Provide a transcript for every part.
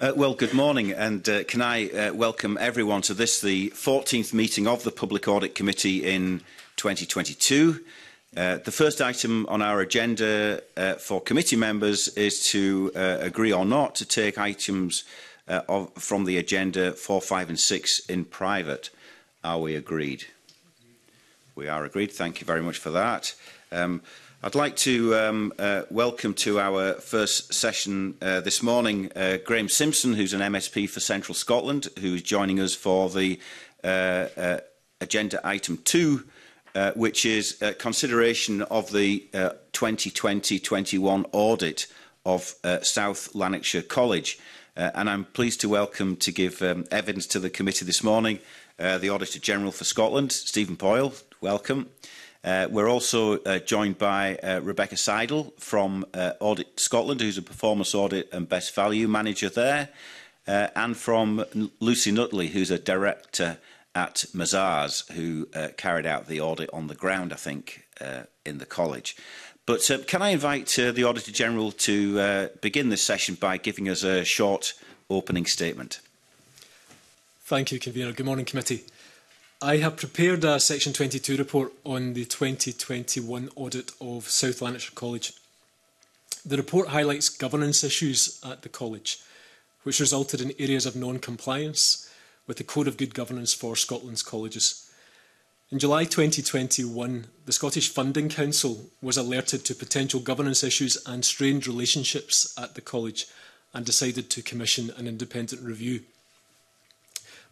Uh, well, good morning, and uh, can I uh, welcome everyone to this, the 14th meeting of the Public Audit Committee in 2022. Uh, the first item on our agenda uh, for committee members is to uh, agree or not to take items uh, of, from the agenda 4, 5 and 6 in private. Are we agreed? We are agreed. Thank you very much for that. Um, I'd like to um, uh, welcome to our first session uh, this morning uh, Graham Simpson, who's an MSP for Central Scotland, who is joining us for the uh, uh, agenda item two, uh, which is a consideration of the 2020-21 uh, audit of uh, South Lanarkshire College. Uh, and I'm pleased to welcome to give um, evidence to the committee this morning uh, the Auditor General for Scotland, Stephen Poyle. Welcome. Welcome. Uh, we're also uh, joined by uh, Rebecca Seidel from uh, Audit Scotland, who's a performance audit and best value manager there, uh, and from Lucy Nutley, who's a director at Mazars, who uh, carried out the audit on the ground, I think, uh, in the college. But uh, can I invite uh, the Auditor General to uh, begin this session by giving us a short opening statement? Thank you, Convener. Good morning, Committee. I have prepared a Section 22 report on the 2021 audit of South Lanarkshire College. The report highlights governance issues at the college, which resulted in areas of non compliance with the Code of Good Governance for Scotland's colleges. In July 2021, the Scottish Funding Council was alerted to potential governance issues and strained relationships at the college and decided to commission an independent review.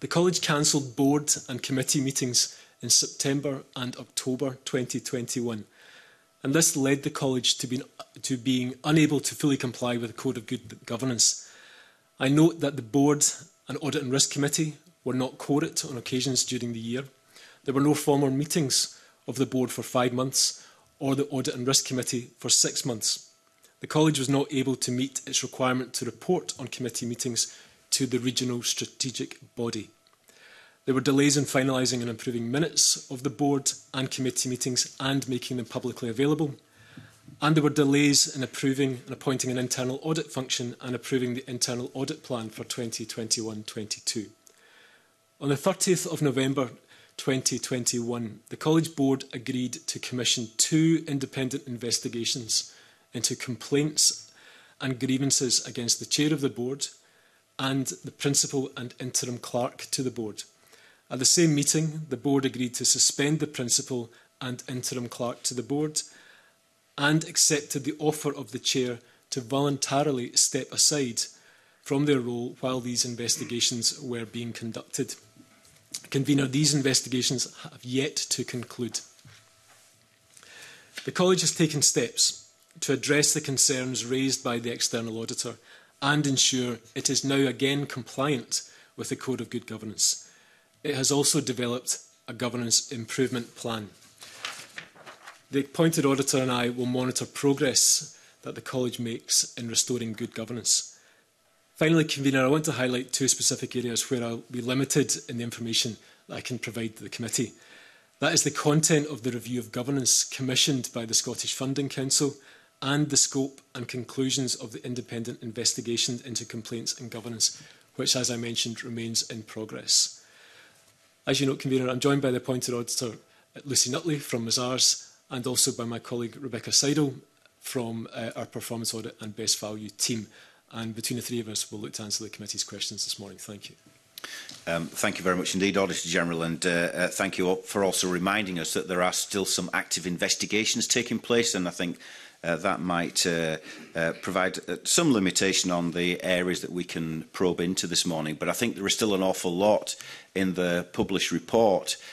The College cancelled board and committee meetings in September and October 2021, and this led the College to, to being unable to fully comply with the Code of Good Governance. I note that the Board and Audit and Risk Committee were not quorate on occasions during the year. There were no formal meetings of the Board for five months or the Audit and Risk Committee for six months. The College was not able to meet its requirement to report on committee meetings to the regional strategic body. There were delays in finalising and improving minutes of the board and committee meetings and making them publicly available. And there were delays in approving and appointing an internal audit function and approving the internal audit plan for 2021-22. On the 30th of November 2021, the College Board agreed to commission two independent investigations into complaints and grievances against the Chair of the Board, and the principal and interim clerk to the board. At the same meeting, the board agreed to suspend the principal and interim clerk to the board and accepted the offer of the chair to voluntarily step aside from their role while these investigations were being conducted. Convener, these investigations have yet to conclude. The College has taken steps to address the concerns raised by the external auditor and ensure it is now again compliant with the Code of Good Governance. It has also developed a governance improvement plan. The appointed auditor and I will monitor progress that the College makes in restoring good governance. Finally, convener, I want to highlight two specific areas where I'll be limited in the information that I can provide to the committee. That is the content of the review of governance commissioned by the Scottish Funding Council and the scope and conclusions of the independent investigation into complaints and governance, which, as I mentioned, remains in progress. As you know, Convener, I'm joined by the appointed auditor, Lucy Nutley from Mazars, and also by my colleague Rebecca Seidel from uh, our Performance Audit and Best Value team. And between the three of us, we'll look to answer the committee's questions this morning. Thank you. Um, thank you very much indeed, Auditor General, and uh, uh, thank you for also reminding us that there are still some active investigations taking place, and I think uh, that might uh, uh, provide uh, some limitation on the areas that we can probe into this morning. But I think there is still an awful lot in the published report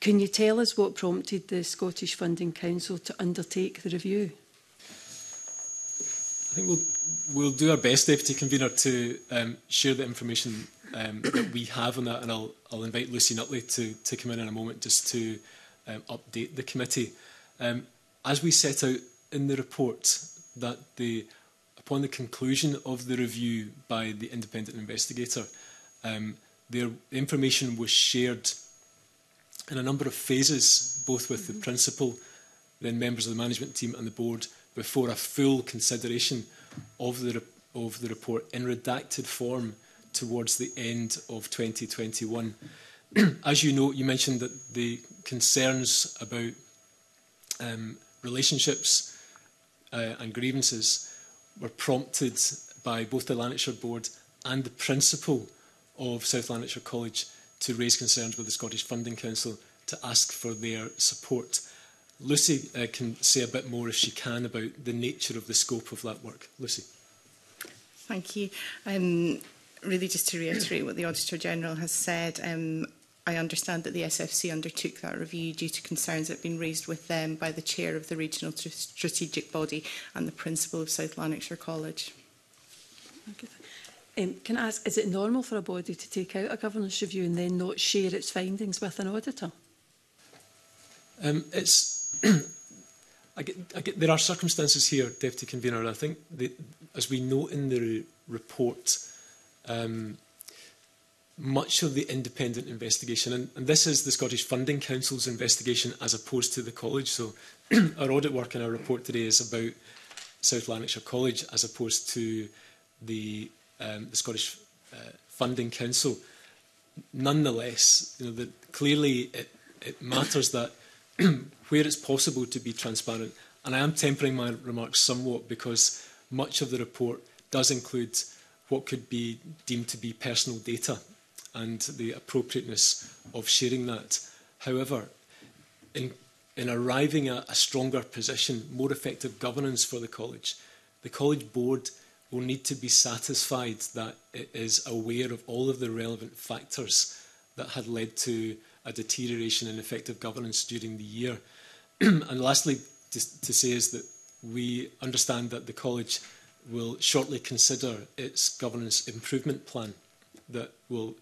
Can you tell us what prompted the Scottish Funding Council to undertake the review? I think we'll, we'll do our best, Deputy Convener, to um, share the information um, that we have on that, and I'll, I'll invite Lucy Nutley to, to come in in a moment just to um, update the committee. Um, As we set out in the report, that the upon the conclusion of the review by the independent investigator, um, their information was shared in a number of phases, both with mm -hmm. the mm-hmm. principal, then members of the management team and the board, before a full consideration of the of the report in redacted form towards the end of 2021. As you know, you mentioned that the concerns about um, relationships uh, and grievances were prompted by both the Lanarkshire Board and the principal of South Lanarkshire College to raise concerns with the Scottish Funding Council to ask for their support. Lucy uh, can say a bit more, if she can, about the nature of the scope of that work. Lucy. Thank you. Um, really just to reiterate what the Auditor General has said, um, I understand that the SFC undertook that review due to concerns that have been raised with them by the chair of the regional strategic body and the principal of South Lanarkshire College. Um, can I ask, is it normal for a body to take out a governance review and then not share its findings with an auditor? Um, it's I get, I get, there are circumstances here, Deputy Convener, and I think the, as we note in the report, um, much of the independent investigation, and, and, this is the Scottish Funding Council's investigation as opposed to the college. So our audit work and our report today is about South Lanarkshire College as opposed to the, um, the Scottish uh, Funding Council. Nonetheless, you know, the, clearly it, it matters that where it's possible to be transparent, and I am tempering my remarks somewhat because much of the report does include what could be deemed to be personal data and the appropriateness of sharing that. However, in, in arriving at a stronger position, more effective governance for the college, the college board will need to be satisfied that it is aware of all of the relevant factors that had led to a deterioration in effective governance during the year. and lastly, to, to say is that we understand that the college will shortly consider its governance improvement plan that will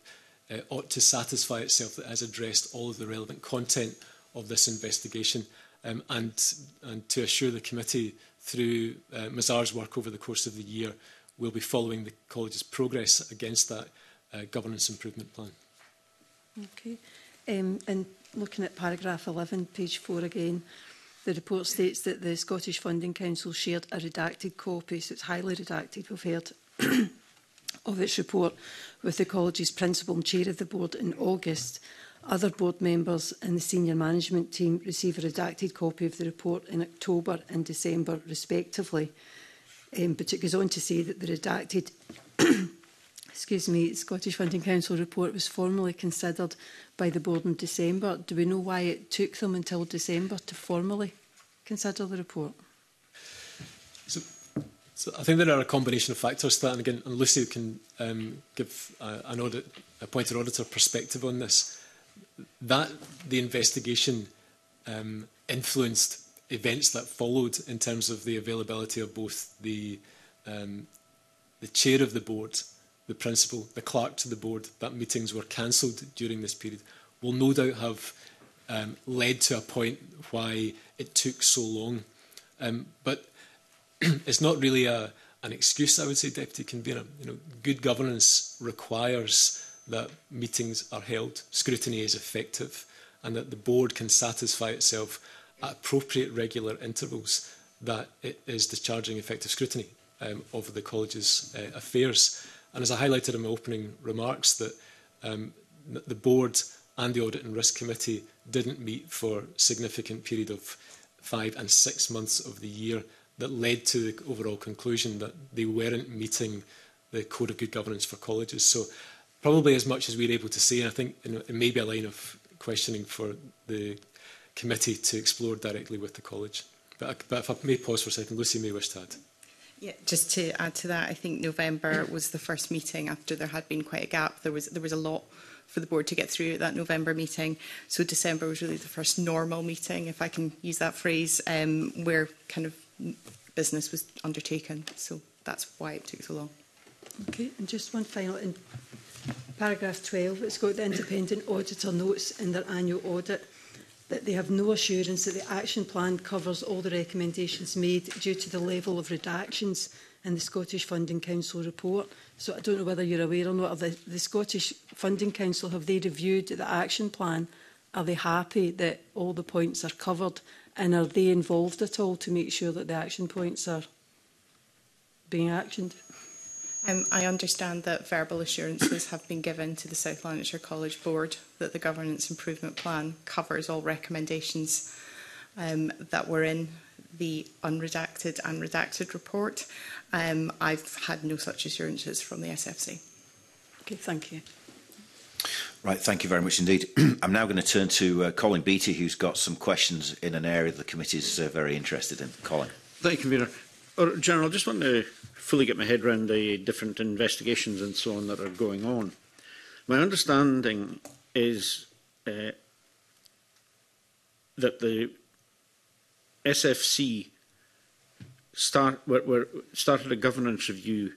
uh, ought to satisfy itself that it has addressed all of the relevant content of this investigation um, and, and to assure the committee through uh, Mazar's work over the course of the year will be following the college's progress against that uh, governance improvement plan. Okay. Um, and looking at paragraph 11, page 4 again, the report states that the Scottish Funding Council shared a redacted copy, so it's highly redacted, we've heard. of its report with the college's principal and chair of the board in August. Other board members and the senior management team receive a redacted copy of the report in October and December respectively. Um, but it goes on to say that the redacted excuse me, Scottish Funding Council report was formally considered by the board in December. Do we know why it took them until December to formally consider the report? So I think there are a combination of factors to that, and again, and Lucy can um, give a, uh, an audit, appointed auditor perspective on this. That the investigation um, influenced events that followed in terms of the availability of both the um, the chair of the board, the principal, the clerk to the board, that meetings were cancelled during this period, will no doubt have um, led to a point why it took so long. Um, but it's not really a, an excuse, I would say, Deputy Convener. You know, good governance requires that meetings are held, scrutiny is effective, and that the board can satisfy itself at appropriate regular intervals that it is discharging effective scrutiny um, of the college's uh, affairs. And as I highlighted in my opening remarks, that um, the board and the Audit and Risk Committee didn't meet for significant period of five and six months of the year that led to the overall conclusion that they weren't meeting the Code of Good Governance for colleges. So probably as much as we're able to say, and I think you know, it may be a line of questioning for the committee to explore directly with the college. But, I, but if I may pause for a second, Lucy may wish to add. Yeah, just to add to that, I think November was the first meeting after there had been quite a gap. There was there was a lot for the board to get through at that November meeting. So December was really the first normal meeting, if I can use that phrase, um, where kind of business was undertaken. So that's why it took so long. Okay, and just one final. In paragraph 12, it's got the independent auditor notes in their annual audit that they have no assurance that the action plan covers all the recommendations made due to the level of redactions in the Scottish Funding Council report. So I don't know whether you're aware or not, the, the Scottish Funding Council, have they reviewed the action plan? Are they happy that all the points are covered? And are they involved at all to make sure that the action points are being actioned? Um, I understand that verbal assurances have been given to the South Lanarkshire College Board that the Governance Improvement Plan covers all recommendations um, that were in the unredacted and redacted report. Um, I've had no such assurances from the SFC. Okay, thank you. Right, thank you very much indeed. I'm now going to turn to uh, Colin Beattie, who's got some questions in an area the committee is uh, very interested in. Colin. Thank you, Convener. Or, uh, General, I just want to fully get my head around the different investigations and so on that are going on. My understanding is uh, that the SFC start, were, were started a governance review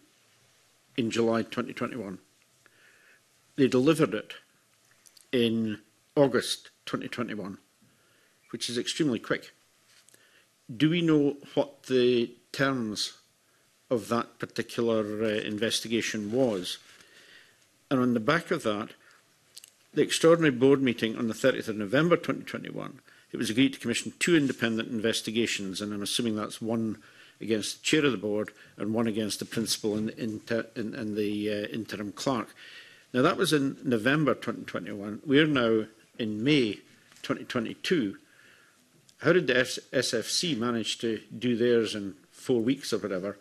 in July 2021. They delivered it in August 2021, which is extremely quick. Do we know what the terms of that particular uh, investigation was? And on the back of that, the extraordinary board meeting on the 30th of November 2021, it was agreed to commission two independent investigations, and I'm assuming that's one against the chair of the board and one against the principal and in, inter and, the uh, interim clerk. Now, that was in November 2021. We're now in May 2022. How did the SFC manage to do theirs in four weeks or whatever?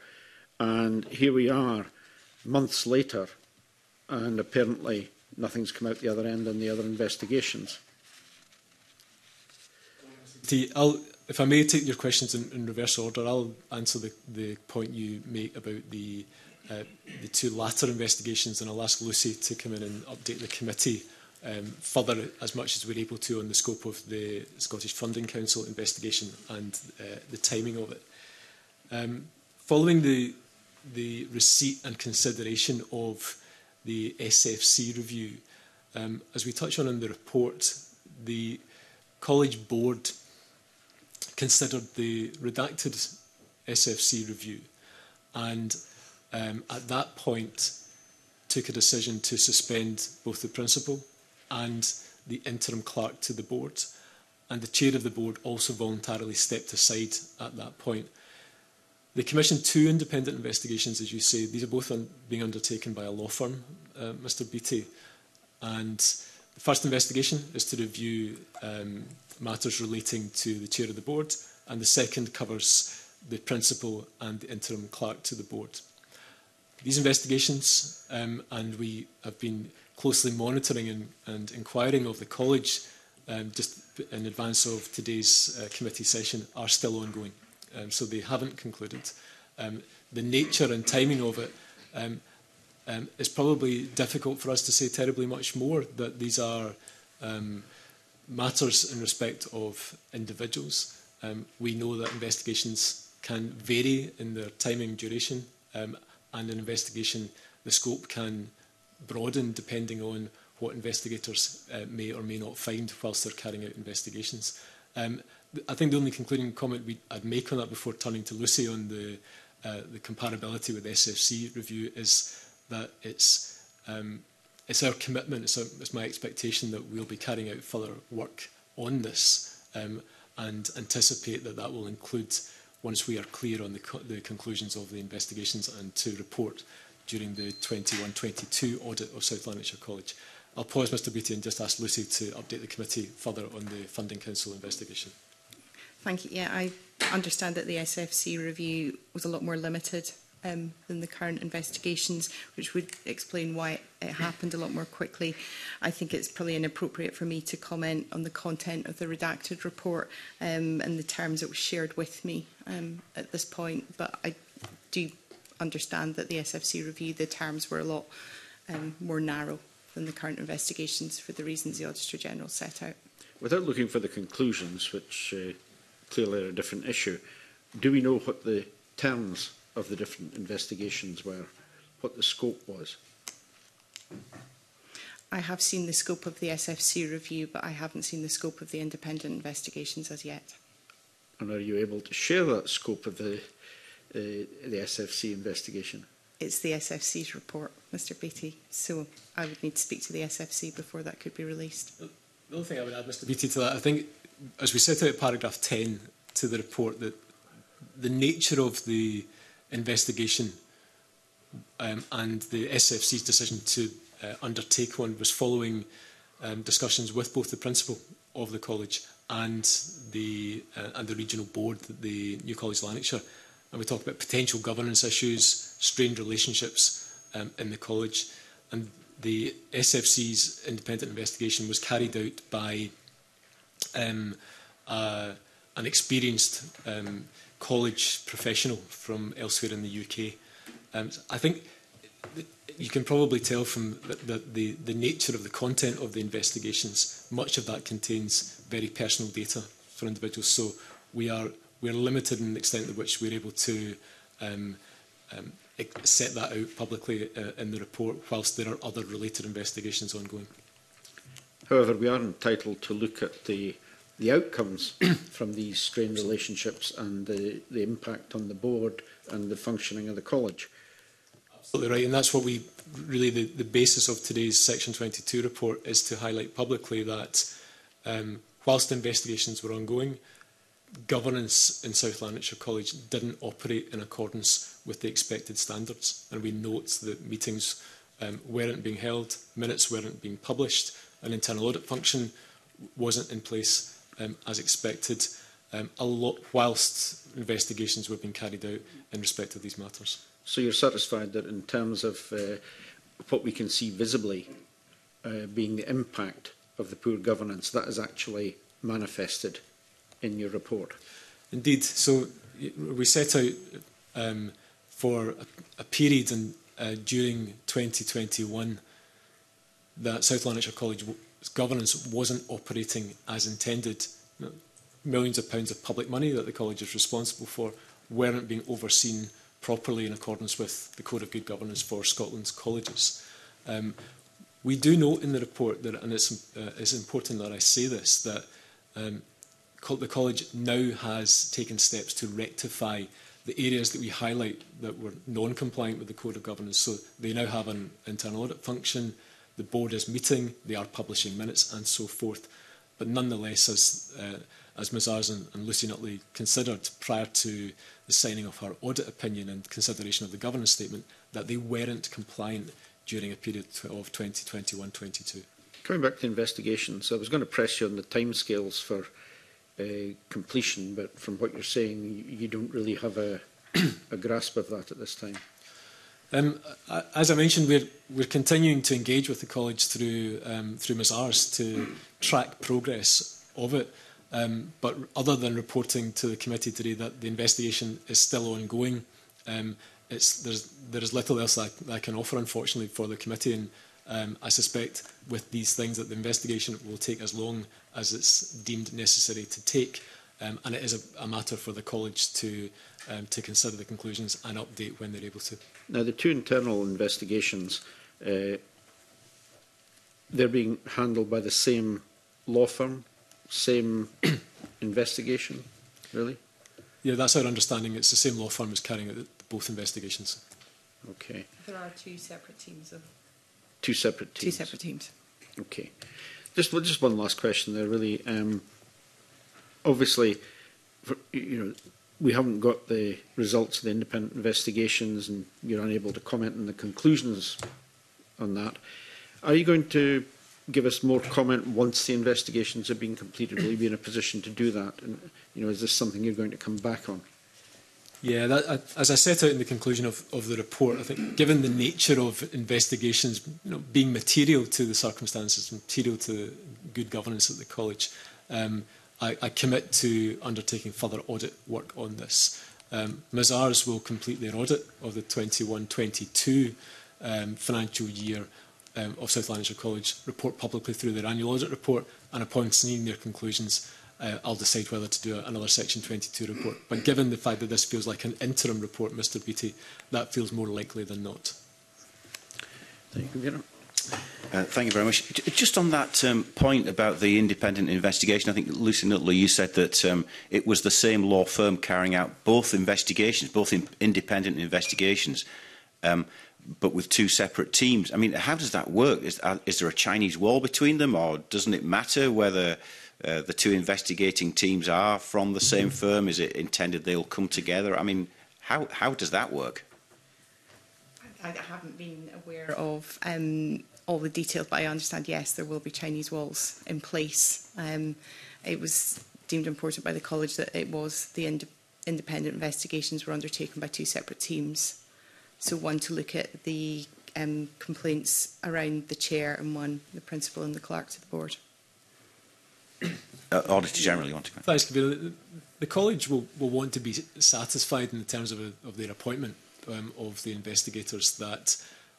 And here we are, months later, and apparently nothing's come out the other end on the other investigations. The, I'll, if I may take your questions in, in reverse order, I'll answer the, the point you make about the Uh, the two latter investigations, and I'll ask Lucy to come in and update the committee um, further as much as we're able to on the scope of the Scottish Funding Council investigation and uh, the timing of it. Um, following the, the receipt and consideration of the SFC review, um, as we touch on in the report, the College Board considered the redacted SFC review and um, at that point took a decision to suspend both the principal and the interim clerk to the board. And the chair of the board also voluntarily stepped aside at that point. The Commission two independent investigations, as you say, these are both un being undertaken by a law firm, uh, Mr Beattie. And the first investigation is to review um, matters relating to the chair of the board, and the second covers the principal and the interim clerk to the board these investigations, um, and we have been closely monitoring and, and inquiring of the college um, just in advance of today's uh, committee session are still ongoing. Um, so they haven't concluded. Um, the nature and timing of it um, um, is probably difficult for us to say terribly much more that these are um, matters in respect of individuals. Um, we know that investigations can vary in their timing duration. Um, and an investigation, the scope can broaden depending on what investigators uh, may or may not find whilst they're carrying out investigations. Um, I think the only concluding comment we, I'd make on that before turning to Lucy on the, uh, the comparability with SFC review is that it's, um, it's our commitment, it's, our, it's my expectation that we'll be carrying out further work on this um, and anticipate that that will include once we are clear on the, co the conclusions of the investigations and to report during the 21-22 audit of South Lanarkshire College. I'll pause, Mr Beattie, and just ask Lucy to update the committee further on the Funding Council investigation. Thank you. Yeah, I understand that the SFC review was a lot more limited um, than the current investigations, which would explain why it happened a lot more quickly. I think it's probably inappropriate for me to comment on the content of the redacted report um, and the terms that were shared with me um, at this point, but I do understand that the SFC review, the terms were a lot um, more narrow than the current investigations for the reasons the Auditor General set out. Without looking for the conclusions, which uh, clearly are a different issue, do we know what the terms of the different investigations were, what the scope was? I have seen the scope of the SFC review, but I haven't seen the scope of the independent investigations as yet. And are you able to share that scope of the, uh, the SFC investigation? It's the SFC's report, Mr Beatty. so I would need to speak to the SFC before that could be released. The only thing I would add, Mr Beatty, to that, I think, as we set out paragraph 10 to the report, that the nature of the investigation um, and the SFC's decision to uh, undertake one was following um, discussions with both the principal of the college and the uh, and the regional board, the New College Lanarkshire, and we talked about potential governance issues, strained relationships um, in the college, and the SFC's independent investigation was carried out by um, uh, an experienced um, college professional from elsewhere in the UK. Um, I think you can probably tell from the, the, the nature of the content of the investigations, much of that contains very personal data for individuals. So we are we are limited in the extent to which we're able to um, um, set that out publicly uh, in the report, whilst there are other related investigations ongoing. However, we are entitled to look at the the outcomes from these strained relationships and the, the impact on the board and the functioning of the college. Absolutely right, and that's what we really the, the basis of today's Section 22 report is to highlight publicly that um, whilst investigations were ongoing, governance in South Lanarkshire College didn't operate in accordance with the expected standards. And we note that meetings um, weren't being held, minutes weren't being published, an internal audit function wasn't in place, um, as expected, um, a lot whilst investigations were being carried out in respect of these matters. So you're satisfied that in terms of uh, what we can see visibly uh, being the impact of the poor governance, that is actually manifested in your report? Indeed. So we set out um, for a, a period in, uh, during 2021 that South Lanarkshire College governance wasn't operating as intended millions of pounds of public money that the college is responsible for weren't being overseen properly in accordance with the Code of Good Governance for Scotland's colleges. Um, we do note in the report that, and it's, uh, it's important that I say this, that um, co the college now has taken steps to rectify the areas that we highlight that were non-compliant with the Code of Governance. So they now have an internal audit function, the board is meeting, they are publishing minutes and so forth but nonetheless, as, uh, as Ms Arzen and Lucy Nutley considered prior to the signing of her audit opinion and consideration of the governance statement, that they weren't compliant during a period of 2021-22. Coming back to investigations, I was going to press you on the timescales for uh, completion, but from what you're saying, you, you don't really have a, a grasp of that at this time. Um, as I mentioned, we're, we're continuing to engage with the college through, um, through Ms Ars to track progress of it. Um, but other than reporting to the committee today that the investigation is still ongoing, um, it's, there's, there is little else I, I can offer, unfortunately, for the committee. And um, I suspect with these things that the investigation will take as long as it's deemed necessary to take. Um, and it is a, a matter for the college to um, to consider the conclusions and update when they're able to. Now, the two internal investigations, uh, they're being handled by the same law firm, same investigation, really? Yeah, that's our understanding. It's the same law firm is carrying out both investigations. Okay. There are two separate teams of. Two separate teams. Two separate teams. Okay. Just, just one last question there, really. Um, obviously, for, you know, we haven't got the results of the independent investigations and you're unable to comment on the conclusions on that. Are you going to give us more comment once the investigations have been completed? Will you be in a position to do that? And, you know, is this something you're going to come back on? Yeah, that, uh, as I set out in the conclusion of, of the report, I think given the nature of investigations you know, being material to the circumstances, material to good governance at the college, um, I, I commit to undertaking further audit work on this. Um, Mazars will complete their audit of the 21-22 um, financial year um, of South Lanarkshire College, report publicly through their annual audit report, and upon seeing their conclusions, uh, I'll decide whether to do another Section 22 report. But given the fact that this feels like an interim report, Mr Beattie, that feels more likely than not. Thank you, Vera. Uh, thank you very much. Just on that um, point about the independent investigation, I think, Lucy Nutley, you said that um, it was the same law firm carrying out both investigations, both in independent investigations, um, but with two separate teams. I mean, how does that work? Is, uh, is there a Chinese wall between them, or doesn't it matter whether uh, the two investigating teams are from the same firm? Is it intended they'll come together? I mean, how, how does that work? I, I haven't been aware of... Um, all the detail, but I understand, yes, there will be Chinese walls in place. Um, it was deemed important by the college that it was the ind independent investigations were undertaken by two separate teams. So one to look at the um, complaints around the chair and one, the principal and the clerk to the board. Uh, Auditor General, you want to comment? Thanks, The college will, will want to be satisfied in terms of, a, of their appointment um, of the investigators that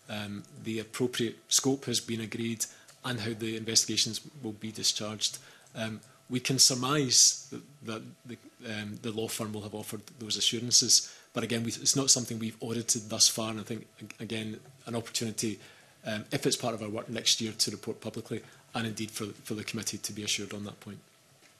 um, the appropriate scope has been agreed and how the investigations will be discharged. Um, we can surmise that, that the, um, the law firm will have offered those assurances, but again, we, it's not something we've audited thus far, and I think, again, an opportunity, um, if it's part of our work next year, to report publicly, and indeed for, for the committee to be assured on that point.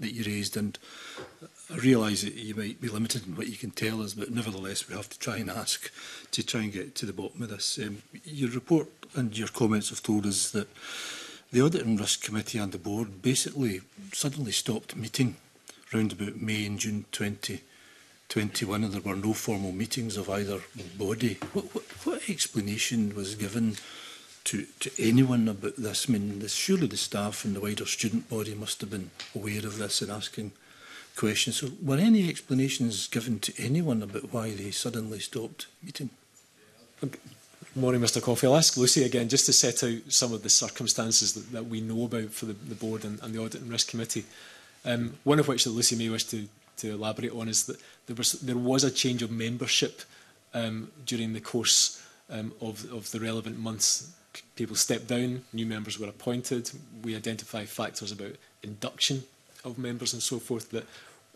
that you raised. And I realise that you might be limited in what you can tell us, but nevertheless, we have to try and ask to try and get to the bottom of this. Um, your report and your comments have told us that The Audit and Risk Committee and the Board basically suddenly stopped meeting round about May and June 2021 and there were no formal meetings of either body. What, what, what explanation was given to, to anyone about this? I mean, this, surely the staff and the wider student body must have been aware of this and asking questions. So were any explanations given to anyone about why they suddenly stopped meeting? Morning, Mr Coffey. I'll ask Lucy again just to set out some of the circumstances that, that we know about for the, the board and, and the Audit and Risk Committee. Um, one of which that Lucy may wish to, to elaborate on is that there was, there was a change of membership um, during the course um, of, of the relevant months. People stepped down, new members were appointed. We identify factors about induction of members and so forth that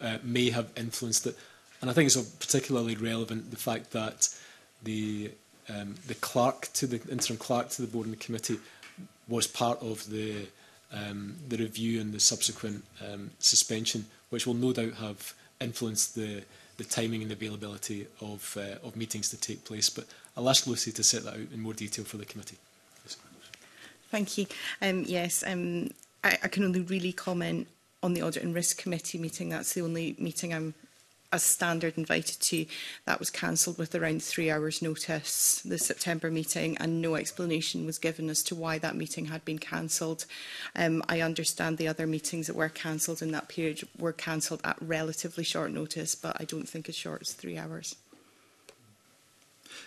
uh, may have influenced it. And I think it's particularly relevant the fact that the Um, the clerk to the interim clerk to the board and the committee was part of the um, the review and the subsequent um, suspension, which will no doubt have influenced the the timing and availability of uh, of meetings to take place. But I'll ask Lucy to set that out in more detail for the committee. Thank you. Um, yes, um, I, I can only really comment on the Audit and Risk Committee meeting. That's the only meeting I'm as standard invited to. That was cancelled with around three hours notice, the September meeting, and no explanation was given as to why that meeting had been cancelled. Um, I understand the other meetings that were cancelled in that period were cancelled at relatively short notice, but I don't think as short as three hours.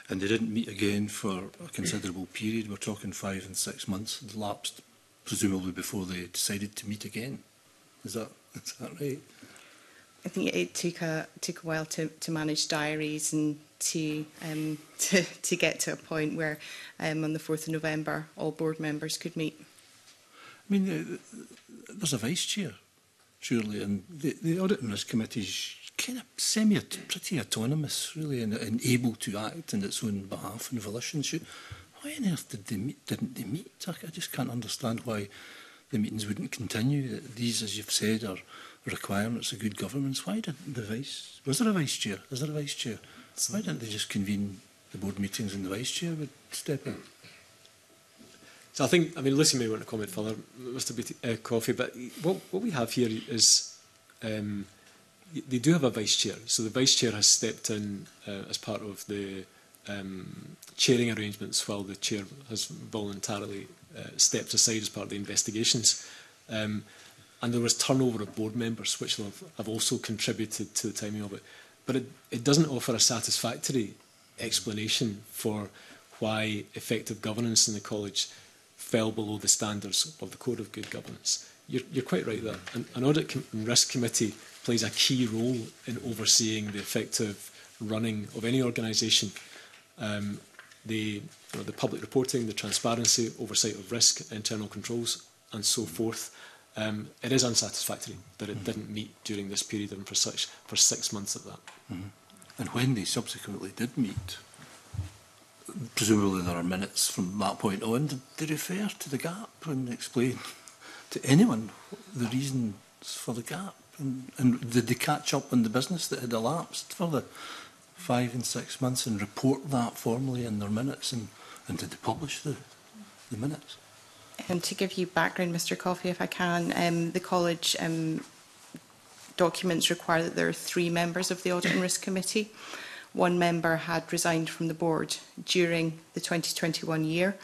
And they didn't meet again for a considerable period. We're talking five and six months elapsed, presumably before they decided to meet again. Is that, is that right? I think it took a took a while to to manage diaries and to um, to to get to a point where um, on the 4th of November all board members could meet. I mean, uh, there's a vice chair, surely, and the, the audit and risk committee is kind of semi pretty autonomous, really, and, and able to act on its own behalf and volition. Should, why on earth did they meet, didn't they meet? I, I just can't understand why the meetings wouldn't continue. These, as you've said, are requirements of good governance. Why didn't the vice... Was there a vice chair? Is there a vice chair? So Why didn't they just convene the board meetings and the vice chair would step in? So I think, I mean, listen, may want to comment further, Mr Beattie, uh, Coffey, but what, what we have here is um, they do have a vice chair. So the vice chair has stepped in uh, as part of the um, chairing arrangements while the chair has voluntarily uh, stepped aside as part of the investigations. Um, and there was turnover of board members, which have, have also contributed to the timing of it. But it, it doesn't offer a satisfactory explanation for why effective governance in the college fell below the standards of the Code of Good Governance. You're, you're quite right there. An, an Audit com and Risk Committee plays a key role in overseeing the effective running of any organisation. Um, the, you know, the public reporting, the transparency, oversight of risk, internal controls and so forth. Um, it is unsatisfactory that it mm -hmm. didn't meet during this period and for, such, for six months of that. Mm -hmm. And when they subsequently did meet, presumably there are minutes from that point on, did they refer to the gap and explain to anyone the reasons for the gap? And, and did they catch up on the business that had elapsed for the five and six months and report that formally in their minutes? And, and did they publish the, the minutes? Um, to give you background, Mr Coffey, if I can, um, the college um, documents require that there are three members of the Audit and Risk Committee. One member had resigned from the board during the 2021 year.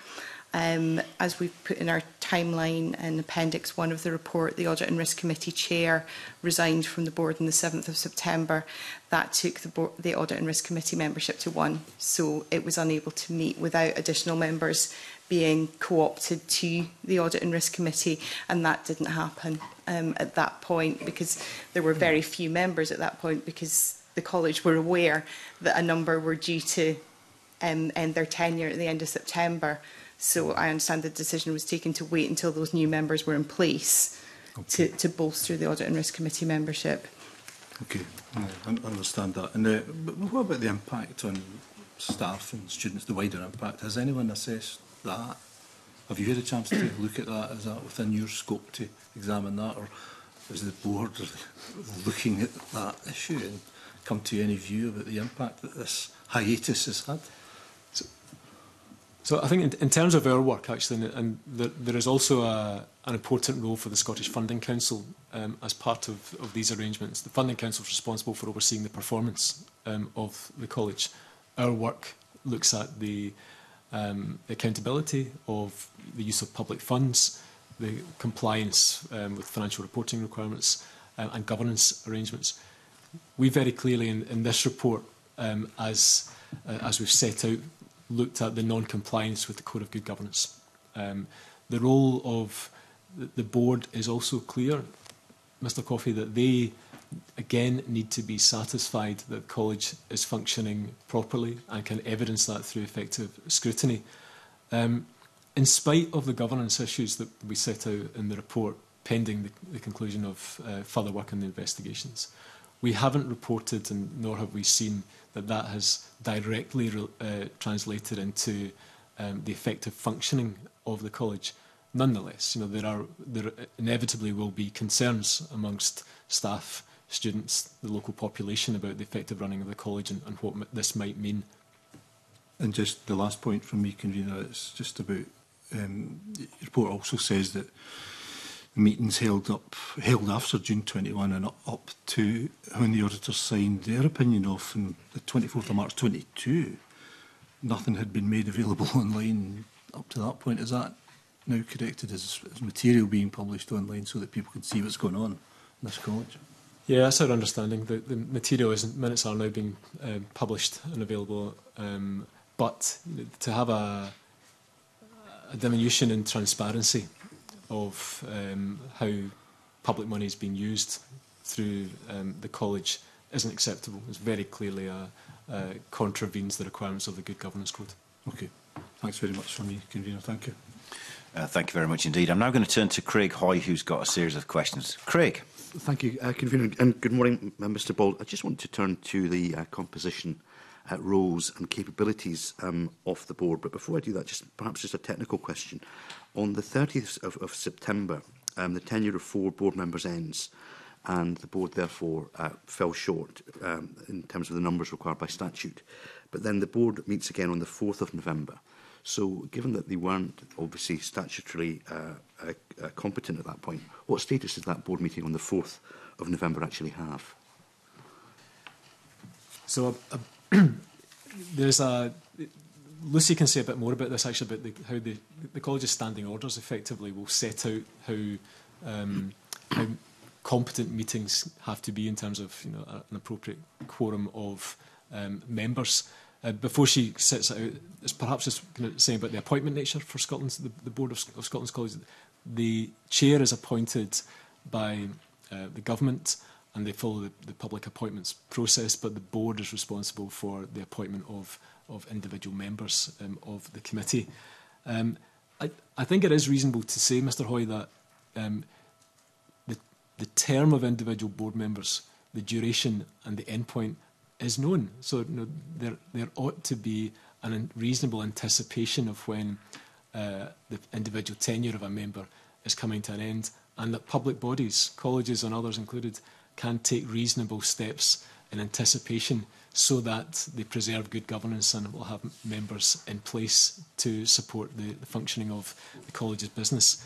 Um, as we've put in our timeline and Appendix 1 of the report, the Audit and Risk Committee Chair resigned from the board on the 7th of September. That took the, board, the Audit and Risk Committee membership to one, so it was unable to meet without additional members being co-opted to the Audit and Risk Committee, and that didn't happen um, at that point because there were very few members at that point because the college were aware that a number were due to um, end their tenure at the end of September. So I understand the decision was taken to wait until those new members were in place okay. to, to bolster the Audit and Risk Committee membership. Okay, I understand that. And uh, what about the impact on staff and students, the wider impact? Has anyone assessed that. Have you had a chance to look at that? Is that within your scope to examine that, or is the board looking at that issue and come to any view about the impact that this hiatus has had? So, so I think in, in terms of our work, actually, and, and there, there is also a, an important role for the Scottish Funding Council um, as part of, of these arrangements. The Funding Council is responsible for overseeing the performance um, of the college. Our work looks at the um, accountability of the use of public funds, the compliance um, with financial reporting requirements um, and governance arrangements. We very clearly in, in this report, um, as, uh, as we've set out, looked at the non-compliance with the Code of Good Governance. Um, the role of the board is also clear, Mr Coffey, that they again need to be satisfied that college is functioning properly and can evidence that through effective scrutiny. Um, in spite of the governance issues that we set out in the report pending the, the conclusion of uh, further work on the investigations, we haven't reported and nor have we seen that that has directly uh, translated into um, the effective functioning of the college. Nonetheless, you know, there are there inevitably will be concerns amongst staff students, the local population about the effective running of the college and, and what this might mean. And just the last point from me, convener, it's just about um, the report also says that meetings held up held after June 21 and up to when the auditors signed their opinion off on the 24th of March 22 nothing had been made available online up to that point is that now corrected as, as material being published online so that people can see what's going on in this college Yeah, that's our understanding that the material isn't minutes are now being um, published and available, um, but to have a, a diminution in transparency of um, how public money is being used through um, the college isn't acceptable. It's very clearly a, a contravenes the requirements of the Good Governance Code. Okay, thanks very much from you, convener. Thank you. Uh, thank you very much indeed. I'm now going to turn to Craig Hoy, who's got a series of questions. Craig. Thank you, uh, Convener, and good morning, Mr Bald. I just wanted to turn to the uh, composition, uh, roles and capabilities um, of the board. But before I do that, just perhaps just a technical question. On the 30th of, of September, um, the tenure of four board members ends, and the board therefore uh, fell short um, in terms of the numbers required by statute. But then the board meets again on the 4th of November. So, given that they weren't obviously statutorily uh, uh, uh, competent at that point, what status does that board meeting on the 4th of November actually have? So uh, uh, a, there's a... Lucy can say a bit more about this actually, about the, how the, the college's standing orders effectively will set out how, um, how competent meetings have to be in terms of you know, a, an appropriate quorum of um, members. Uh, before she sets it out, it's perhaps just kind of saying about the appointment nature for Scotland's, the, the Board of, of Scotland's Colleges the chair is appointed by uh, the government and they follow the, the public appointments process, but the board is responsible for the appointment of, of individual members um, of the committee. Um, I, I think it is reasonable to say, Mr Hoy, that um, the, the term of individual board members, the duration and the end point is known. So you know, there, there ought to be a reasonable anticipation of when uh, the individual tenure of a member is coming to an end and that public bodies, colleges and others included, can take reasonable steps in anticipation so that they preserve good governance and will have members in place to support the, the functioning of the college's business.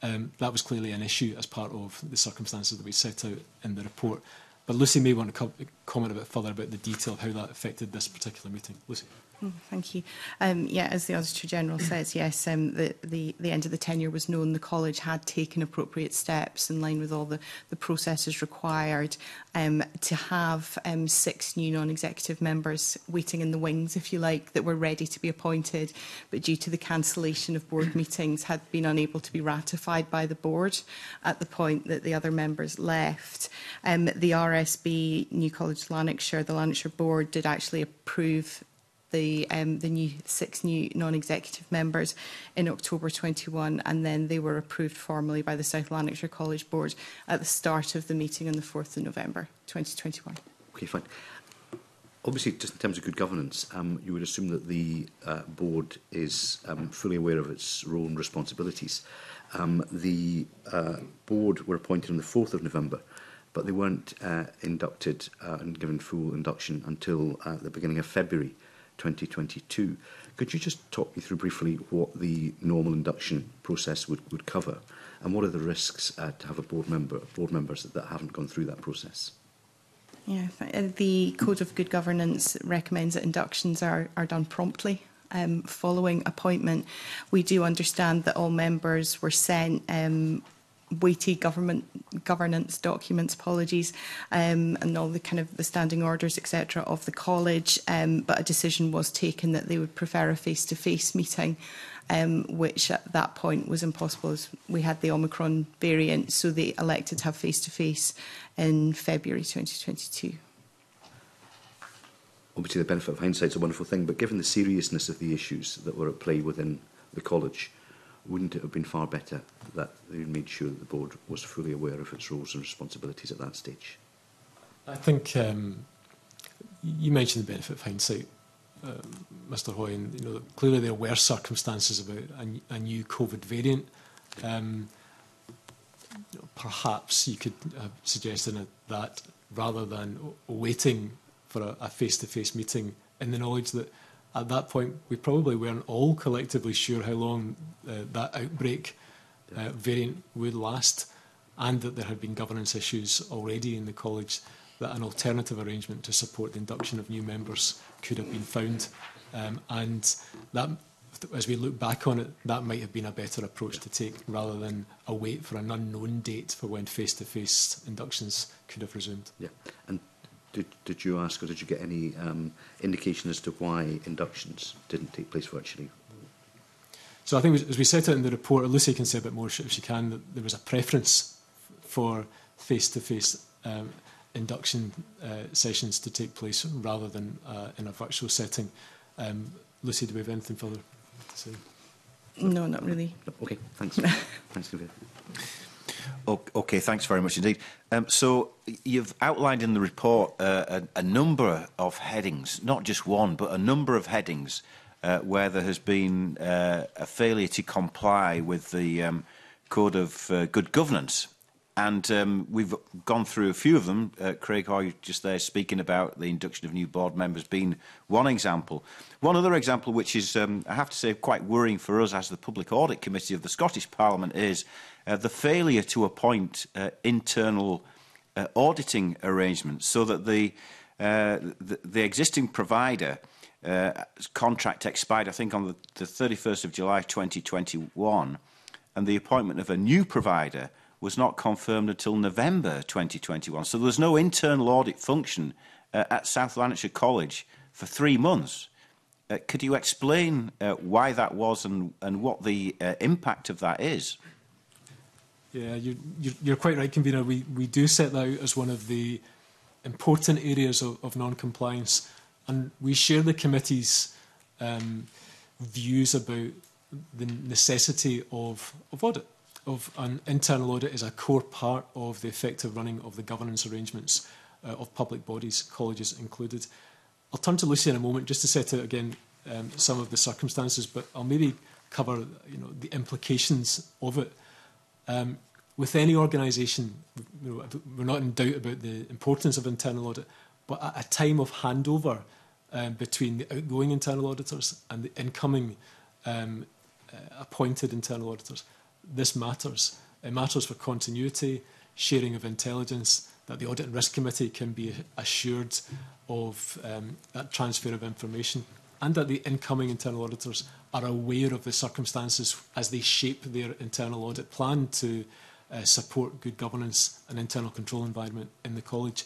Um, that was clearly an issue as part of the circumstances that we set out in the report. But Lucy may want to co comment a bit further about the detail of how that affected this particular meeting. Lucy. Hmm, thank you. Um, yeah, as the Auditor General says, yes, um, the, the, the end of the tenure was known. The college had taken appropriate steps in line with all the, the processes required um, to have um, six new non-executive members waiting in the wings, if you like, that were ready to be appointed, but due to the cancellation of board meetings had been unable to be ratified by the board at the point that the other members left. Um, the RSB, New College Lanarkshire, the Lanarkshire Board did actually approve the, um, the new six new non-executive members in October 21, and then they were approved formally by the South Lanarkshire College Board at the start of the meeting on the 4th of November 2021. Okay, fine. Obviously, just in terms of good governance, um, you would assume that the uh, board is um, fully aware of its role and responsibilities. Um, the uh, board were appointed on the 4th of November, but they weren't uh, inducted uh, and given full induction until uh, the beginning of February. 2022. Could you just talk me through briefly what the normal induction process would, would cover and what are the risks uh, to have a board member, board members that, that haven't gone through that process? Yeah, uh, the Code of Good Governance recommends that inductions are, are done promptly um, following appointment. We do understand that all members were sent um, weighty government governance documents, apologies, um, and all the kind of the standing orders, etc., of the college. Um, but a decision was taken that they would prefer a face-to-face meeting, um, which at that point was impossible as we had the Omicron variant. So they elected to have face-to-face -face in February 2022. Obviously, the benefit of hindsight is a wonderful thing, but given the seriousness of the issues that were at play within the college, wouldn't it have been far better that they made sure that the board was fully aware of its roles and responsibilities at that stage? I think um, you mentioned the benefit of hindsight, uh, Mr. Hoy, and you know clearly there were circumstances about a, a new COVID variant. Um, perhaps you could have suggested that rather than waiting for a face-to-face -face meeting in the knowledge that at that point, we probably weren't all collectively sure how long uh, that outbreak uh, variant would last, and that there had been governance issues already in the college that an alternative arrangement to support the induction of new members could have been found. Um, and that, as we look back on it, that might have been a better approach to take rather than a wait for an unknown date for when face-to-face -face inductions could have resumed. Yeah, and did, did you ask or did you get any um, indication as to why inductions didn't take place virtually? So I think as we set out in the report, Lucy can say a bit more if she can, that there was a preference for face-to-face -face, um, induction uh, sessions to take place rather than uh, in a virtual setting. Um, Lucy, do we have anything further to say? No, not really. Okay, thanks. thanks, Gabriel. Okay, thanks very much indeed. Um, so you've outlined in the report uh, a, a number of headings, not just one, but a number of headings uh, where there has been uh, a failure to comply with the um, Code of uh, Good Governance. And um, we've gone through a few of them. Uh, Craig Hoy just there speaking about the induction of new board members being one example. One other example, which is, um, I have to say, quite worrying for us as the Public Audit Committee of the Scottish Parliament, is uh, the failure to appoint uh, internal uh, auditing arrangements so that the, uh, the, the existing provider uh, contract expired, I think, on the, the 31st of July 2021, and the appointment of a new provider was not confirmed until November 2021. So there was no internal audit function uh, at South Lanarkshire College for three months. Uh, could you explain uh, why that was and, and what the uh, impact of that is? Yeah, you're, you're, you're quite right, convener. We, we do set that out as one of the important areas of, of non-compliance, and we share the committee's um, views about the necessity of, of audit of an internal audit is a core part of the effective running of the governance arrangements uh, of public bodies, colleges included. I'll turn to Lucy in a moment just to set out again um, some of the circumstances, but I'll maybe cover you know, the implications of it. Um, with any organisation, you know, we're not in doubt about the importance of internal audit, but at a time of handover um, between the outgoing internal auditors and the incoming um, uh, appointed internal auditors, this matters. It matters for continuity, sharing of intelligence, that the Audit and Risk Committee can be assured of um, that transfer of information and that the incoming internal auditors are aware of the circumstances as they shape their internal audit plan to uh, support good governance and internal control environment in the college.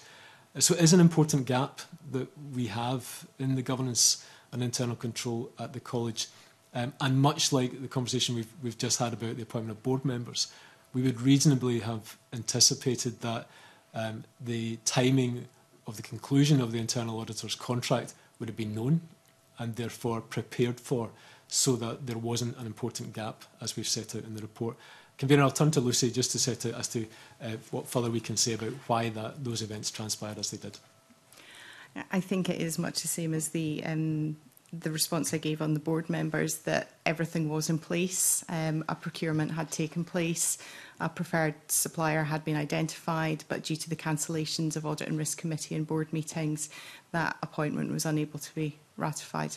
So it is an important gap that we have in the governance and internal control at the college. Um, and much like the conversation we've, we've just had about the appointment of board members, we would reasonably have anticipated that um, the timing of the conclusion of the internal auditor's contract would have been known and therefore prepared for so that there wasn't an important gap as we've set out in the report. Convener, I'll turn to Lucy just to set out as to uh, what further we can say about why that, those events transpired as they did. I think it is much the same as the um, the response I gave on the board members that everything was in place. Um, a procurement had taken place. A preferred supplier had been identified, but due to the cancellations of Audit and Risk Committee and board meetings, that appointment was unable to be ratified.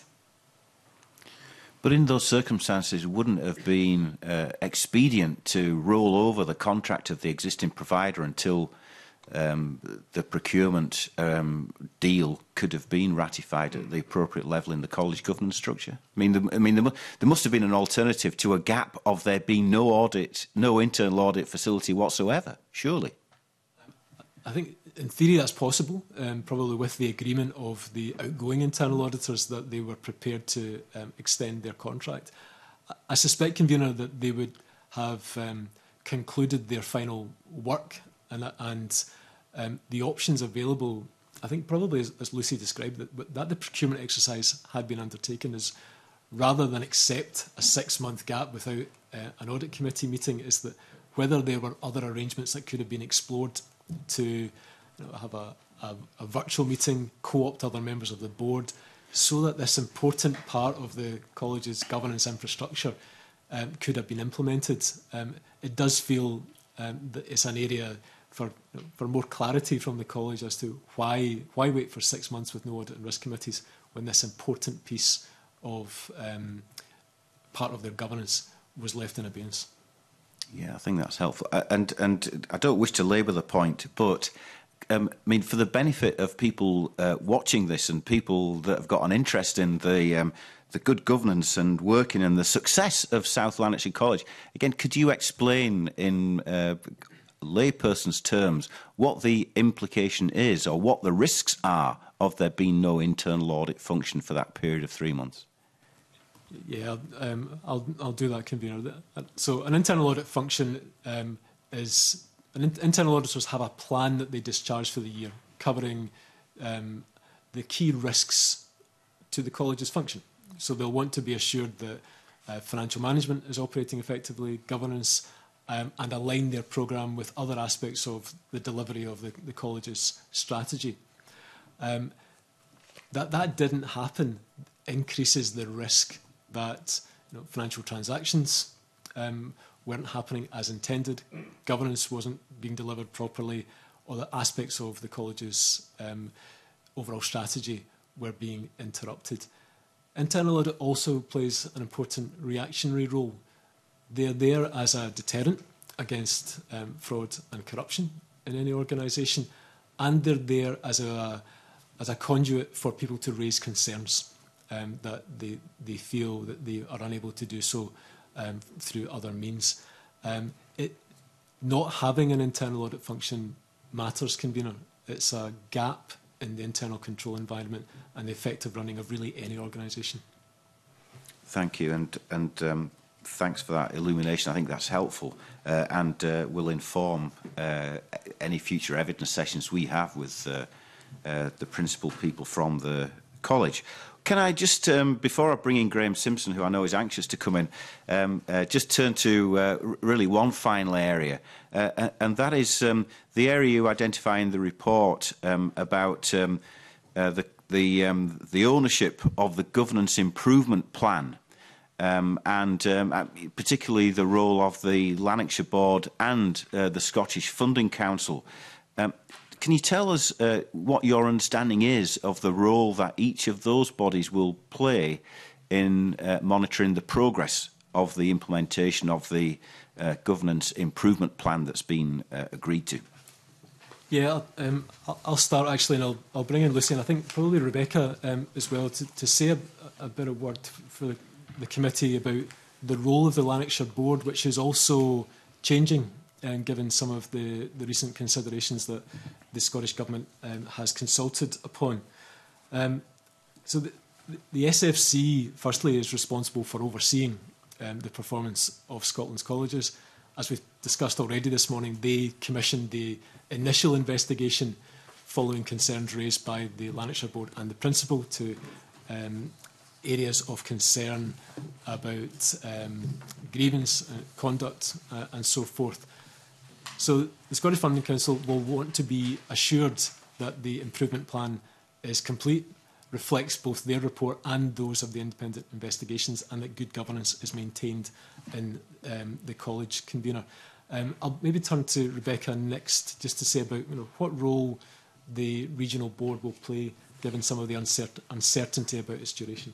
But in those circumstances, wouldn't it have been uh, expedient to roll over the contract of the existing provider until um, the procurement um, deal could have been ratified at the appropriate level in the college governance structure. I mean, the, I mean, there, there must have been an alternative to a gap of there being no audit, no internal audit facility whatsoever. Surely, I think in theory that's possible. Um, probably with the agreement of the outgoing internal auditors that they were prepared to um, extend their contract. I, suspect, convener, that they would have um, concluded their final work and and um, the options available. I think probably as, as Lucy described that, that the procurement exercise had been undertaken is rather than accept a six month gap without uh, an audit committee meeting is that whether there were other arrangements that could have been explored to you know, have a, a, a virtual meeting, co-opt other members of the board, so that this important part of the college's governance infrastructure um, could have been implemented. Um, it does feel um, that it's an area for, for more clarity from the college as to why, why wait for six months with no audit and risk committees when this important piece of um, part of their governance was left in abeyance. Yeah, I think that's helpful. And and I don't wish to labour the point, but um, I mean, for the benefit of people uh, watching this and people that have got an interest in the um, the good governance and working and the success of South Lanarkshire College, again, could you explain in uh, layperson's terms what the implication is or what the risks are of there being no internal audit function for that period of three months? Yeah, um, I'll, I'll do that, convener. Uh, so an internal audit function um, is in internal auditors have a plan that they discharge for the year, covering um, the key risks to the college's function. So they'll want to be assured that uh, financial management is operating effectively, governance um, and align their programme with other aspects of the delivery of the, the college's strategy. Um, that that didn't happen increases the risk that you know, financial transactions um, weren't happening as intended, governance wasn't being delivered properly, or the aspects of the college's um, overall strategy were being interrupted. Internal audit also plays an important reactionary role. They're there as a deterrent against um, fraud and corruption in any organisation, and they're there as a as a conduit for people to raise concerns um, that they they feel that they are unable to do so um, through other means. Um, it not having an internal audit function matters, convener. It's a gap in the internal control environment and the effective running of really any organisation. Thank you, and and. Um thanks for that illumination. I think that's helpful uh, and uh, will inform uh, any future evidence sessions we have with uh, uh, the principal people from the college. Can I just, um, before I bring in Graham Simpson, who I know is anxious to come in, um, uh, just turn to uh, really one final area, uh, and that is um, the area you identify in the report um, about um, uh, the the, um, the ownership of the governance improvement plan um, and um, particularly the role of the Lanarkshire Board and uh, the Scottish Funding Council. Um, can you tell us uh, what your understanding is of the role that each of those bodies will play in uh, monitoring the progress of the implementation of the uh, governance improvement plan that's been uh, agreed to? Yeah, um, I'll start actually, and I'll, I'll bring in Lucy, and I think probably Rebecca um, as well to, to say a, a bit of word for the the committee about the role of the Lanarkshire Board, which is also changing um, given some of the, the recent considerations that the Scottish Government um, has consulted upon. Um, so the, the SFC, firstly, is responsible for overseeing um, the performance of Scotland's colleges. As we've discussed already this morning, they commissioned the initial investigation following concerns raised by the Lanarkshire Board and the Principal to um, areas of concern about um, grievance, uh, conduct uh, and so forth. So the Scottish Funding Council will want to be assured that the improvement plan is complete, reflects both their report and those of the independent investigations and that good governance is maintained in um, the college convener. Um, I'll maybe turn to Rebecca next just to say about you know, what role the regional board will play given some of the uncertain uncertainty about its duration.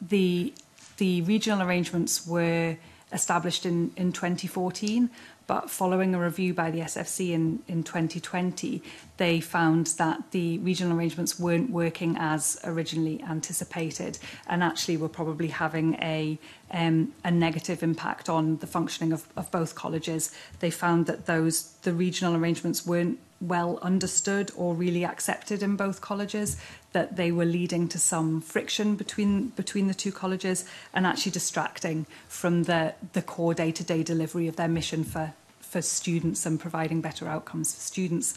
the, the regional arrangements were established in, in 2014 but following a review by the SFC in, in 2020, they found that the regional arrangements weren't working as originally anticipated and actually were probably having a, um, a negative impact on the functioning of, of both colleges. They found that those the regional arrangements weren't well understood or really accepted in both colleges that they were leading to some friction between between the two colleges and actually distracting from the the core day-to-day -day delivery of their mission for for students and providing better outcomes for students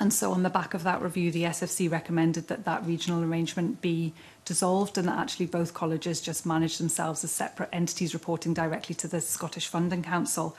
and so on the back of that review the SFC recommended that that regional arrangement be dissolved and that actually both colleges just manage themselves as separate entities reporting directly to the Scottish Funding Council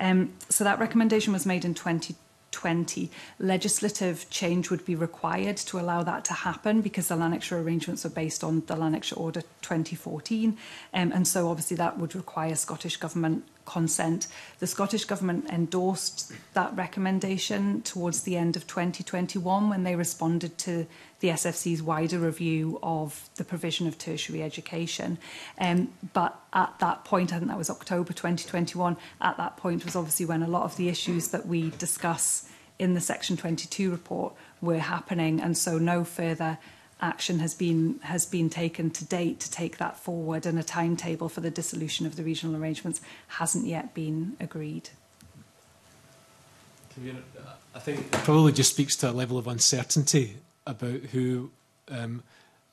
um so that recommendation was made in 20 2020, legislative change would be required to allow that to happen because the Lanarkshire arrangements are based on the Lanarkshire Order 2014. Um, and so obviously that would require Scottish Government consent. The Scottish Government endorsed that recommendation towards the end of 2021 when they responded to the SFC's wider review of the provision of tertiary education. Um, but at that point, I think that was October 2021, at that point was obviously when a lot of the issues that we discuss in the Section 22 report were happening, and so no further action has been has been taken to date to take that forward and a timetable for the dissolution of the regional arrangements hasn't yet been agreed. Uh, I think it probably just speaks to a level of uncertainty about who, um,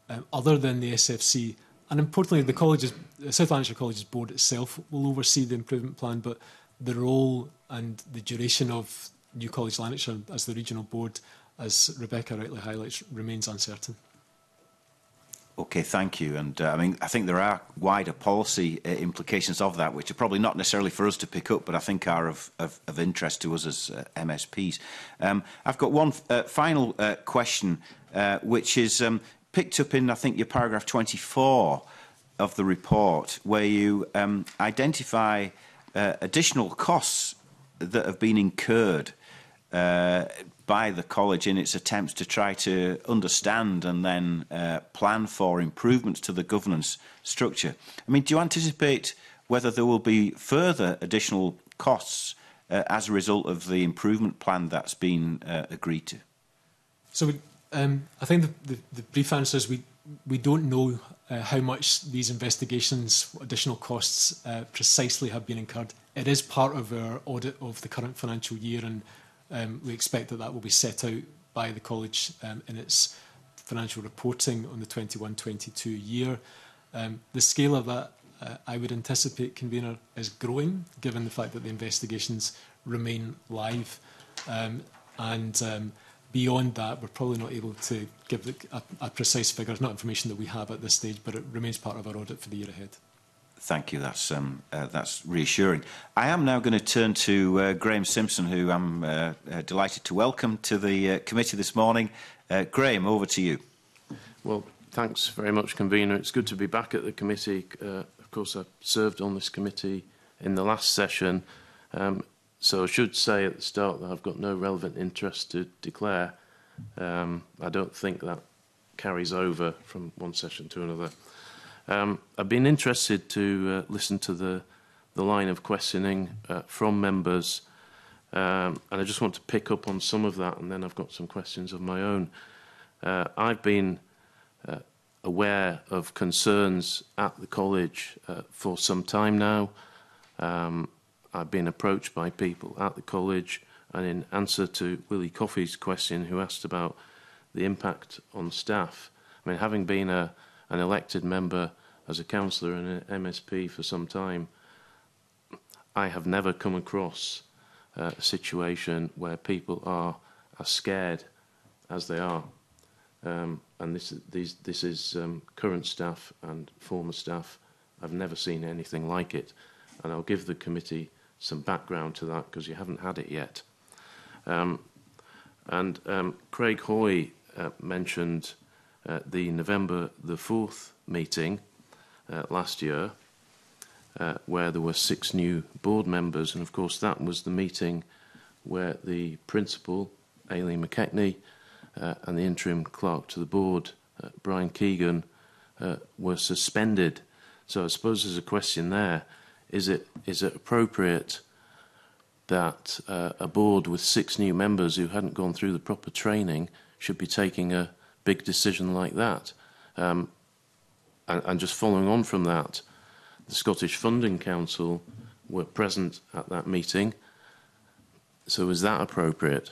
um, other than the SFC, and importantly, the colleges, the South Lanarkshire Colleges Board itself will oversee the improvement plan, but the role and the duration of New College Lanarkshire as the regional board, as Rebecca rightly highlights, remains uncertain. Okay, thank you. And uh, I mean, I think there are wider policy uh, implications of that, which are probably not necessarily for us to pick up, but I think are of, of, of interest to us as uh, MSPs. Um, I've got one uh, final uh, question, uh, which is um, picked up in, I think, your paragraph 24 of the report, where you um, identify uh, additional costs that have been incurred Uh, by the college in its attempts to try to understand and then uh, plan for improvements to the governance structure. I mean, do you anticipate whether there will be further additional costs uh, as a result of the improvement plan that's been uh, agreed to? So we, um, I think the, the, the brief answer is we, we don't know uh, how much these investigations, additional costs uh, precisely have been incurred. It is part of our audit of the current financial year and Um, we expect that that will be set out by the college um, in its financial reporting on the 21-22 year. Um, the scale of that, uh, I would anticipate, convener, is growing, given the fact that the investigations remain live. Um, and um, beyond that, we're probably not able to give a, a precise figure. It's not information that we have at this stage, but it remains part of our audit for the year ahead. Thank you. That's um, uh, that's reassuring. I am now going to turn to uh, Graham Simpson, who I'm uh, uh, delighted to welcome to the uh, committee this morning. Uh, Graham, over to you. Well, thanks very much, convener. It's good to be back at the committee. Uh, of course, I served on this committee in the last session, um, so I should say at the start that I've got no relevant interest to declare. Um, I don't think that carries over from one session to another. Um, I've been interested to uh, listen to the, the line of questioning uh, from members, um, and I just want to pick up on some of that, and then I've got some questions of my own. Uh, I've been uh, aware of concerns at the college uh, for some time now. Um, I've been approached by people at the college, and in answer to Willie Coffey's question, who asked about the impact on staff, I mean, having been a, an elected member as a councillor and an MSP for some time, I have never come across uh, a situation where people are as scared as they are. Um, and this, these, this is um, current staff and former staff. I've never seen anything like it. And I'll give the committee some background to that because you haven't had it yet. Um, and um, Craig Hoy uh, mentioned at the November the 4th meeting uh, last year, uh, where there were six new board members, and of course that was the meeting where the principal, Aileen McKechnie, uh, and the interim clerk to the board, uh, Brian Keegan, uh, were suspended. So I suppose there's a question there: is it is it appropriate that uh, a board with six new members who hadn't gone through the proper training should be taking a big decision like that. Um, and, and just following on from that, the Scottish Funding Council were present at that meeting. So is that appropriate?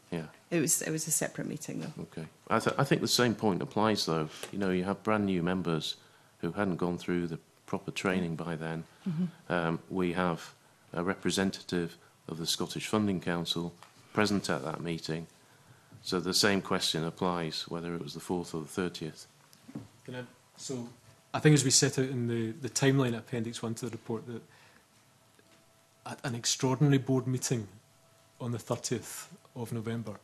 yeah. It was, it was a separate meeting, though. Okay. I, th I think the same point applies, though. You know, you have brand new members who hadn't gone through the proper training by then. Mm -hmm. um, we have a representative of the Scottish Funding Council present at that meeting So the same question applies whether it was the 4th or the 30th. I, so I think as we set out in the, the timeline Appendix 1 to the report that at an extraordinary board meeting on the 30th of November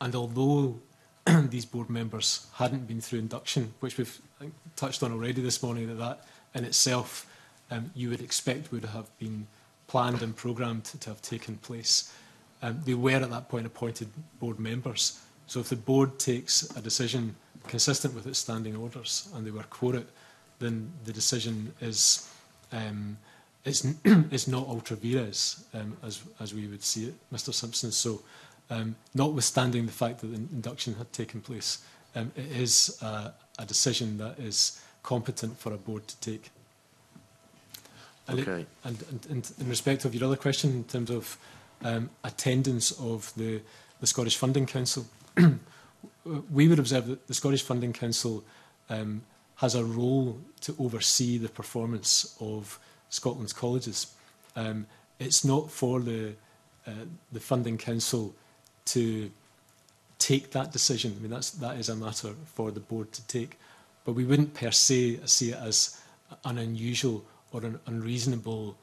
and although these board members hadn't been through induction, which we've touched on already this morning, that that in itself um, you would expect would have been planned and programmed to have taken place um, they were at that point appointed board members. So if the board takes a decision consistent with its standing orders and they were quorate, then the decision is um, it's, it's not ultra vires um, as, as we would see it, Mr Simpson. So um, notwithstanding the fact that the induction had taken place, um, it is a, a decision that is competent for a board to take. And, okay. it, and, and, and in respect of your other question in terms of um, attendance of the, the Scottish Funding Council. Uh, we would observe that the Scottish Funding Council um, has a role to oversee the performance of Scotland's colleges. Um, it's not for the, uh, the Funding Council to take that decision. I mean, that's, that is a matter for the board to take. But we wouldn't per se see it as an unusual or an unreasonable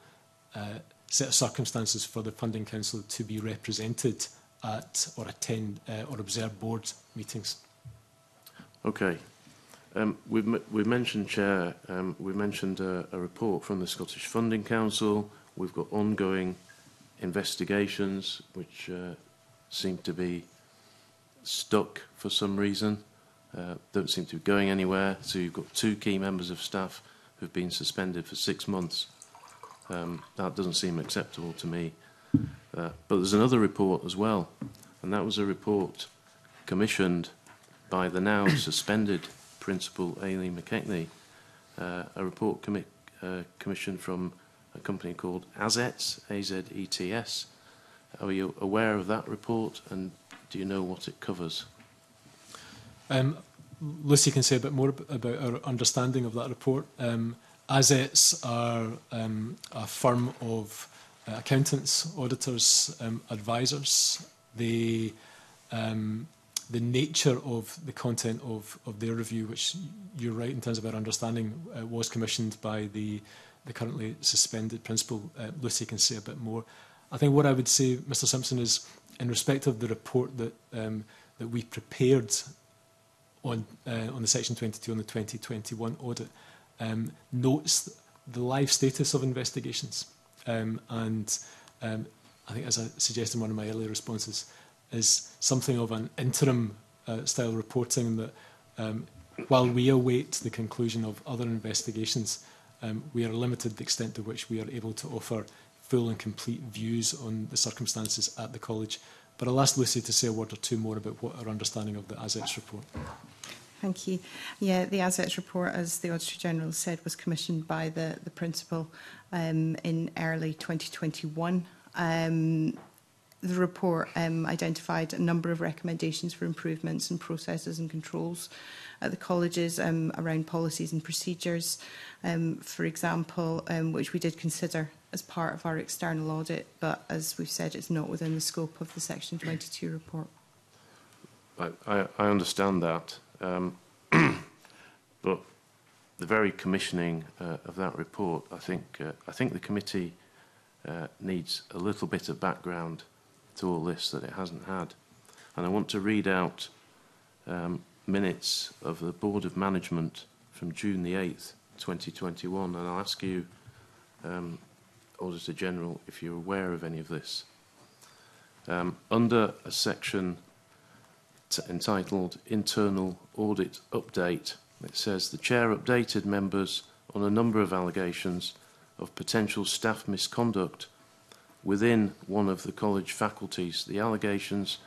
uh, set of circumstances for the Funding Council to be represented at or attend uh, or observe board meetings. Okay. Um, we've, we've mentioned, Chair, um, we've mentioned a, uh, a report from the Scottish Funding Council. We've got ongoing investigations which uh, seem to be stuck for some reason, uh, don't seem to be going anywhere. So you've got two key members of staff who've been suspended for six months Um, that doesn't seem acceptable to me. Uh, but there's another report as well, and that was a report commissioned by the now suspended Principal Aileen McKechnie, uh, a report commi uh, commissioned from a company called AZETS, A-Z-E-T-S. Are you aware of that report and do you know what it covers? Um, Lucy can say a bit more about our understanding of that report. Um, ASETs are um, a firm of uh, accountants, auditors, um, advisors. The, um, the nature of the content of, of their review, which you're right in terms of our understanding, uh, was commissioned by the, the currently suspended principal. Uh, Lucy can say a bit more. I think what I would say, Mr Simpson, is in respect of the report that um, that we prepared on uh, on the Section 22 on the 2021 audit, um, notes the live status of investigations. Um, and um, I think, as I suggested in one of my earlier responses, is something of an interim uh, style reporting that um, while we await the conclusion of other investigations, um, we are limited the extent to which we are able to offer full and complete views on the circumstances at the college. But I'll ask Lucy to say a word or two more about what our understanding of the ASETS report. Thank you. Yeah, the assets report, as the Auditor General said, was commissioned by the, the principal um, in early 2021. Um, the report um, identified a number of recommendations for improvements in processes and controls at the colleges um, around policies and procedures, um, for example, um, which we did consider as part of our external audit, but as we've said, it's not within the scope of the Section 22 report. I, I understand that. Um, but the very commissioning uh, of that report, I think, uh, I think the committee uh, needs a little bit of background to all this that it hasn't had. And I want to read out um, minutes of the Board of Management from June the 8th, 2021, and I'll ask you, um, Auditor General, if you're aware of any of this. Um, under a section entitled Internal Audit Update. It says the Chair updated members on a number of allegations of potential staff misconduct within one of the college faculties. The allegations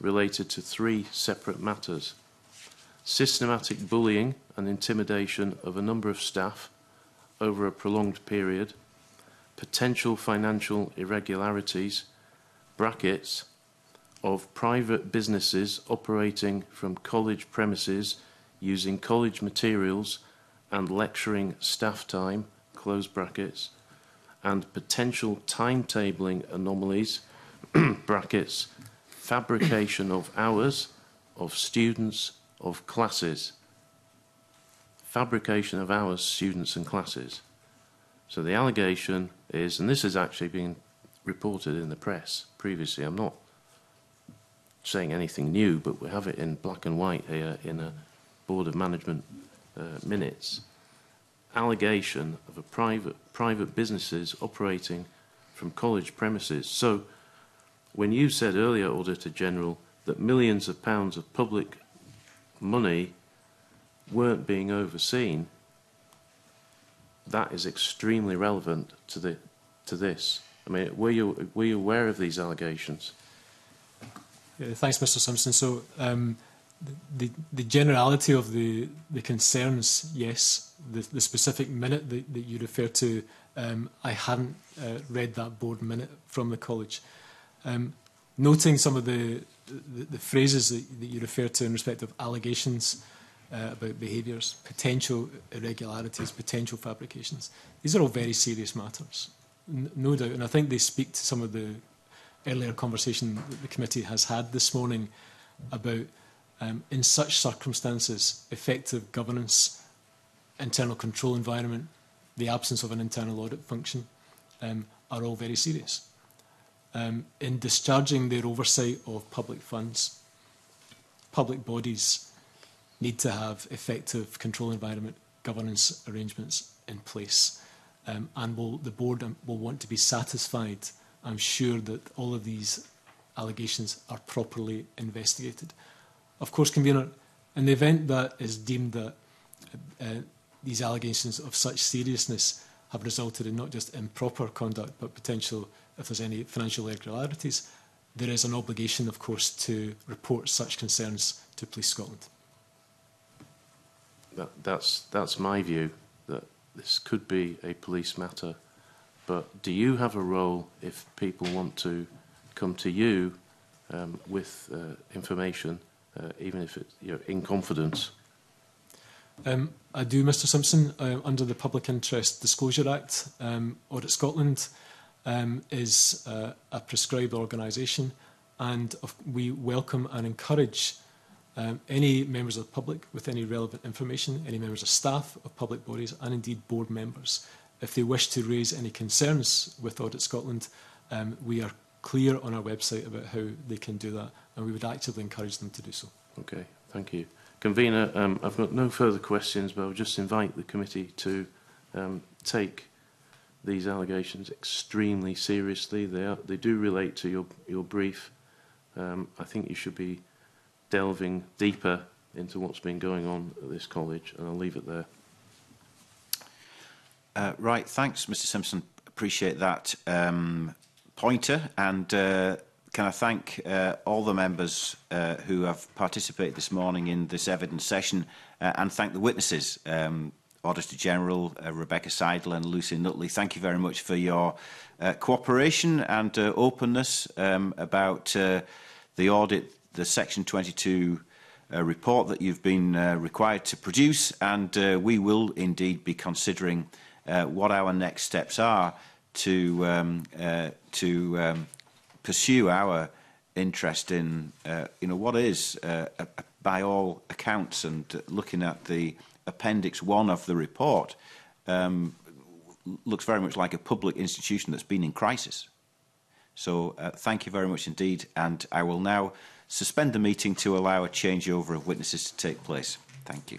related to three separate matters. Systematic bullying and intimidation of a number of staff over a prolonged period, potential financial irregularities, brackets, of private businesses operating from college premises using college materials and lecturing staff time, close brackets, and potential timetabling anomalies, brackets, fabrication of hours, of students, of classes. Fabrication of hours, students and classes. So the allegation is, and this has actually been reported in the press previously, I'm not saying anything new, but we have it in black and white here in a Board of Management uh, minutes. Allegation of a private private businesses operating from college premises. So, when you said earlier, Auditor General, that millions of pounds of public money weren't being overseen, that is extremely relevant to the to this. I mean, were you were you aware of these allegations? Uh, thanks, Mr. Simpson. So um, the the generality of the the concerns, yes. The, the specific minute that, that you refer to, um, I hadn't uh, read that board minute from the college. Um, noting some of the, the, the phrases that, that you refer to in respect of allegations uh, about behaviours, potential irregularities, potential fabrications, these are all very serious matters, no doubt. And I think they speak to some of the earlier conversation that the committee has had this morning about, um, in such circumstances, effective governance, internal control environment, the absence of an internal audit function um, are all very serious. Um, in discharging their oversight of public funds, public bodies need to have effective control environment governance arrangements in place. Um, and will, the board um, will want to be satisfied I'm sure that all of these allegations are properly investigated. Of course, Convener, in the event that is deemed that uh, uh, these allegations of such seriousness have resulted in not just improper conduct but potential, if there's any financial irregularities, there is an obligation, of course, to report such concerns to Police Scotland. That, that's, that's my view, that this could be a police matter But do you have a role if people want to come to you um, with uh, information, uh, even if it's you know, in confidence? Um, I do, Mr Simpson, uh, under the Public Interest Disclosure Act. Um, Audit Scotland um, is uh, a prescribed organisation and we welcome and encourage um, any members of the public with any relevant information, any members of staff of public bodies and indeed board members If they wish to raise any concerns with Audit Scotland, um, we are clear on our website about how they can do that, and we would actively encourage them to do so. Okay, thank you. Convener, um, I've got no further questions, but I'll just invite the committee to um, take these allegations extremely seriously. They, are, they do relate to your, your brief. Um, I think you should be delving deeper into what's been going on at this college, and I'll leave it there. Uh, right, thanks, Mr Simpson. Appreciate that um, pointer. And uh, can I thank uh, all the members uh, who have participated this morning in this evidence session uh, and thank the witnesses, um, Auditor General uh, Rebecca Seidel and Lucy Nutley. Thank you very much for your uh, cooperation and uh, openness um, about uh, the audit, the Section 22 A uh, report that you've been uh, required to produce and uh, we will indeed be considering uh, uh, what our next steps are to um, uh, to um, pursue our interest in uh, you know what is uh, uh, by all accounts and looking at the appendix one of the report um, looks very much like a public institution that's been in crisis. So uh, thank you very much indeed, and I will now suspend the meeting to allow a changeover of witnesses to take place. Thank you.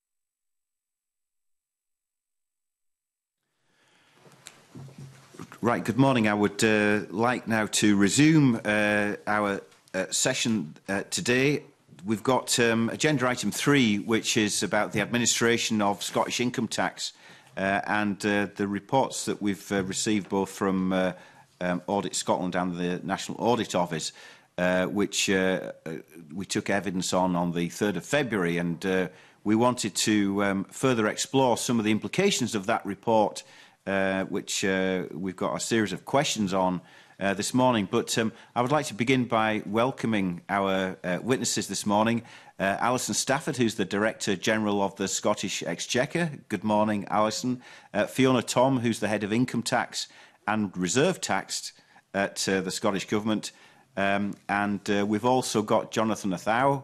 Right, good morning. I would uh, like now to resume uh, our uh, session uh, today. We've got um, agenda item three, which is about the administration of Scottish income tax uh, and uh, the reports that we've uh, received both from uh, um, Audit Scotland and the National Audit Office, uh, which uh, uh we took evidence on on the 3rd of February. And uh, we wanted to um, further explore some of the implications of that report uh, which uh, we've got a series of questions on uh, this morning. But um, I would like to begin by welcoming our uh, witnesses this morning. Uh, Alison Stafford, who's the Director General of the Scottish Exchequer. Good morning, Alison. Uh, Fiona Tom, who's the Head of Income Tax and Reserve Tax at uh, the Scottish Government. Um, and uh, we've also got Jonathan Athau,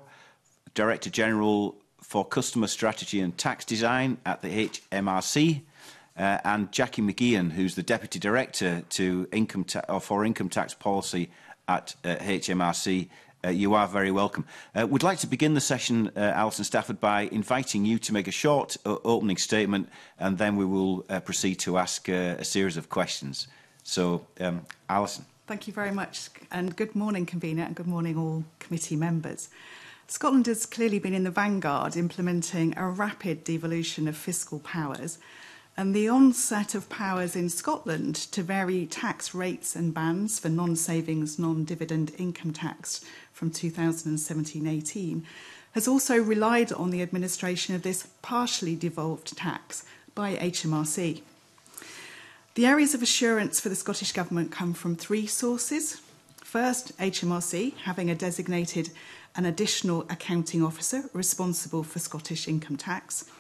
Director General for Customer Strategy and Tax Design at the HMRC uh, and Jackie McGeehan, who's the Deputy Director to income ta uh, for Income Tax Policy at uh, HMRC. Uh, you are very welcome. Uh, we'd like to begin the session, uh, Alison Stafford, by inviting you to make a short uh, opening statement, and then we will uh, proceed to ask uh, a series of questions. So, um, Alison. Thank you very much, and good morning, convener, and good morning, all committee members. Scotland has clearly been in the vanguard implementing a rapid devolution of fiscal powers – and the onset of powers in Scotland to vary tax rates and bands for non-savings, non-dividend income tax from 2017-18 has also relied on the administration of this partially devolved tax by HMRC. The areas of assurance for the Scottish Government come from three sources. First, HMRC having a designated an additional accounting officer responsible for Scottish income tax –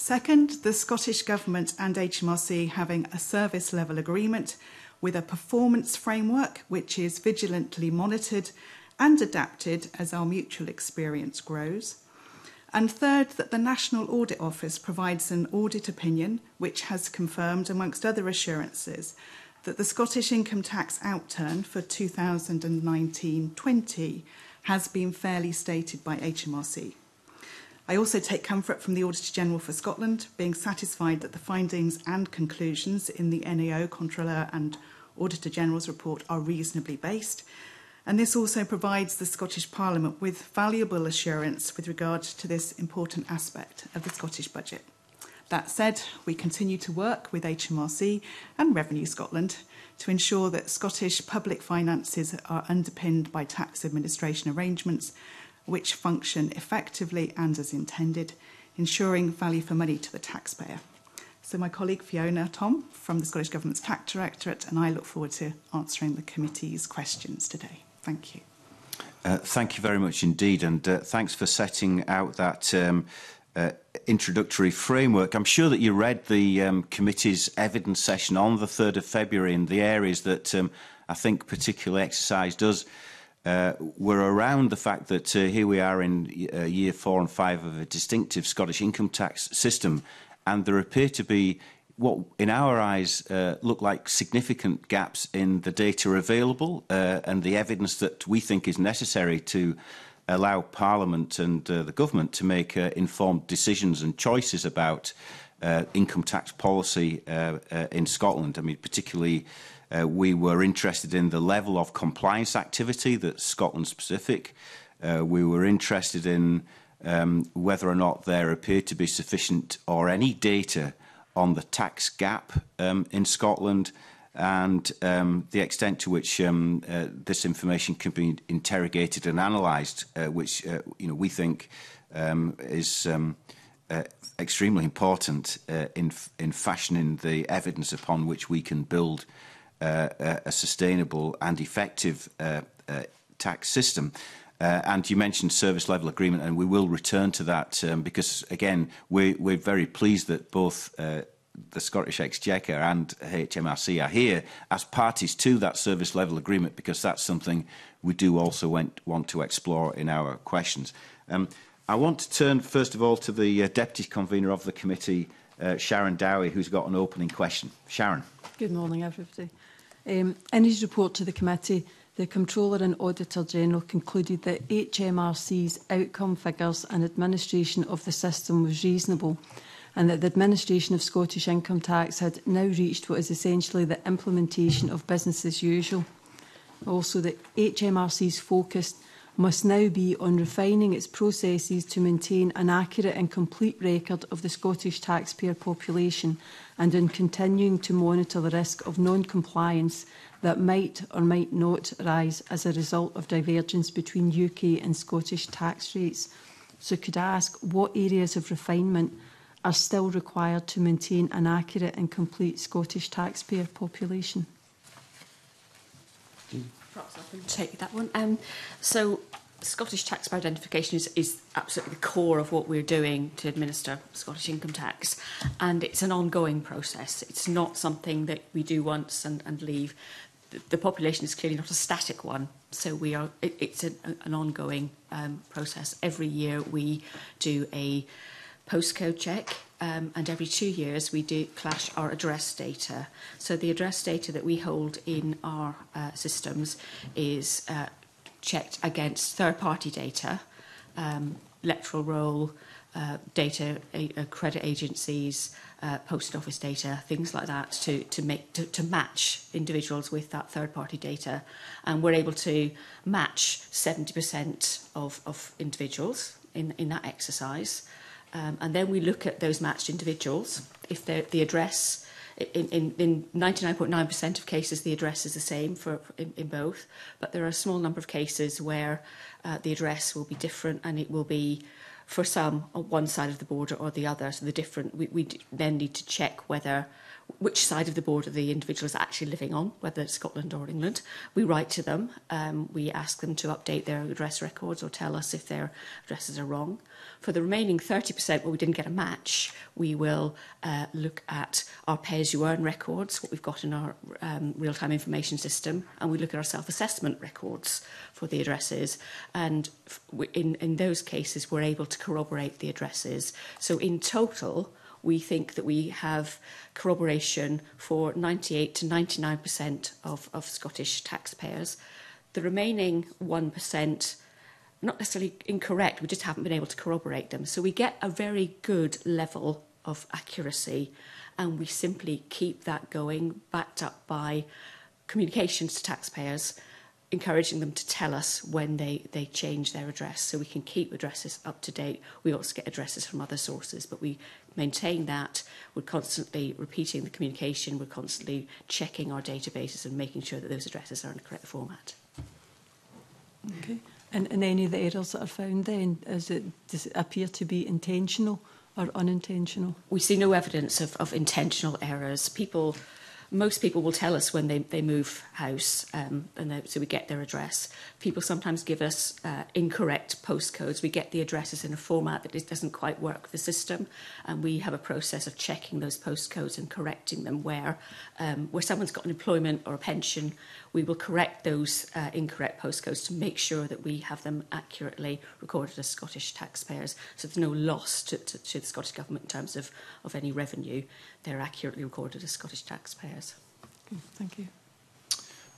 Second, the Scottish Government and HMRC having a service level agreement with a performance framework which is vigilantly monitored and adapted as our mutual experience grows. And third, that the National Audit Office provides an audit opinion which has confirmed, amongst other assurances, that the Scottish income tax outturn for 2019 20 has been fairly stated by HMRC. I also take comfort from the Auditor General for Scotland being satisfied that the findings and conclusions in the NAO Controller and Auditor General's report are reasonably based. And this also provides the Scottish Parliament with valuable assurance with regard to this important aspect of the Scottish budget. That said, we continue to work with HMRC and Revenue Scotland to ensure that Scottish public finances are underpinned by tax administration arrangements which function effectively and as intended, ensuring value for money to the taxpayer. So my colleague Fiona Tom from the Scottish Government's Tax Directorate and I look forward to answering the committee's questions today. Thank you. Uh, thank you very much indeed and uh, thanks for setting out that um, uh, introductory framework. I'm sure that you read the um, committee's evidence session on the 3rd of February and the areas that um, I think particularly exercised does. uh, were around the fact that uh, here we are in uh, year four and five of a distinctive Scottish income tax system, and there appear to be what, in our eyes, uh, look like significant gaps in the data available uh, and the evidence that we think is necessary to allow Parliament and uh, the government to make uh, informed decisions and choices about uh, income tax policy uh, uh, in Scotland. I mean, particularly. Uh, Uh, we were interested in the level of compliance activity that's Scotland specific. Uh, we were interested in um, whether or not there appeared to be sufficient or any data on the tax gap um, in Scotland and um, the extent to which um, uh, this information can be interrogated and analysed, uh, which uh, you know we think um, is um, uh, extremely important uh, in in fashioning the evidence upon which we can build Uh, uh, a sustainable and effective uh, uh, tax system. Uh, and you mentioned service level agreement, and we will return to that um, because, again, we, we're very pleased that both uh, the Scottish Exchequer and HMRC are here as parties to that service level agreement because that's something we do also went, want to explore in our questions. Um, I want to turn, first of all, to the uh, Deputy Convener of the committee, uh, Sharon Dowie, who's got an opening question. Sharon. Good morning, everybody. Um, in his report to the committee, the Comptroller and Auditor General concluded that HMRC's outcome figures and administration of the system was reasonable and that the administration of Scottish income tax had now reached what is essentially the implementation of business as usual. Also, that HMRC's focus must now be on refining its processes to maintain an accurate and complete record of the Scottish taxpayer population and in continuing to monitor the risk of non-compliance that might or might not arise as a result of divergence between UK and Scottish tax rates. So could I ask what areas of refinement are still required to maintain an accurate and complete Scottish taxpayer population? perhaps I can take that one. Um, so Scottish taxpayer identification is, is absolutely the core of what we're doing to administer Scottish income tax. And it's an ongoing process. It's not something that we do once and, and leave. The, the population is clearly not a static one. So we are, it, it's an, an ongoing um, process. Every year we do a postcode check. Um, and every two years we do clash our address data. So the address data that we hold in our uh, systems is uh, checked against third-party data, um, electoral roll, uh, data, a, uh, credit agencies, uh, post office data, things like that, to to make to, to match individuals with that third-party data, and we're able to match 70% of of individuals in in that exercise. Um, and then we look at those matched individuals. If the address, in 99.9% of cases, the address is the same for in, in both, but there are a small number of cases where uh, the address will be different and it will be for some on one side of the border or the other. So the different, we, we then need to check whether which side of the border the individual is actually living on, whether it's Scotland or England. We write to them. Um, we ask them to update their address records or tell us if their addresses are wrong. For the remaining 30%, where we didn't get a match, we will uh, look at our pay-as-you-earn records, what we've got in our um, real-time information system, and we look at our self-assessment records for the addresses. And in, in those cases, we're able to corroborate the addresses. So in total, we think that we have corroboration for 98 to 99% of, of Scottish taxpayers. The remaining 1% not necessarily incorrect, we just haven't been able to corroborate them. So we get a very good level of accuracy and we simply keep that going, backed up by communications to taxpayers, encouraging them to tell us when they, they change their address so we can keep addresses up to date. We also get addresses from other sources, but we maintain that. We're constantly repeating the communication, we're constantly checking our databases and making sure that those addresses are in the correct format. Okay. And, and any of the errors that are found then, is it, does it appear to be intentional or unintentional? We see no evidence of, of intentional errors. People Most people will tell us when they, they move house, um, and they, so we get their address. People sometimes give us uh, incorrect postcodes. We get the addresses in a format that doesn't quite work the system, and we have a process of checking those postcodes and correcting them where, um, where someone's got an employment or a pension. We will correct those uh, incorrect postcodes to make sure that we have them accurately recorded as Scottish taxpayers. So there's no loss to, to, to the Scottish Government in terms of, of any revenue. They're accurately recorded as Scottish taxpayers. Thank you.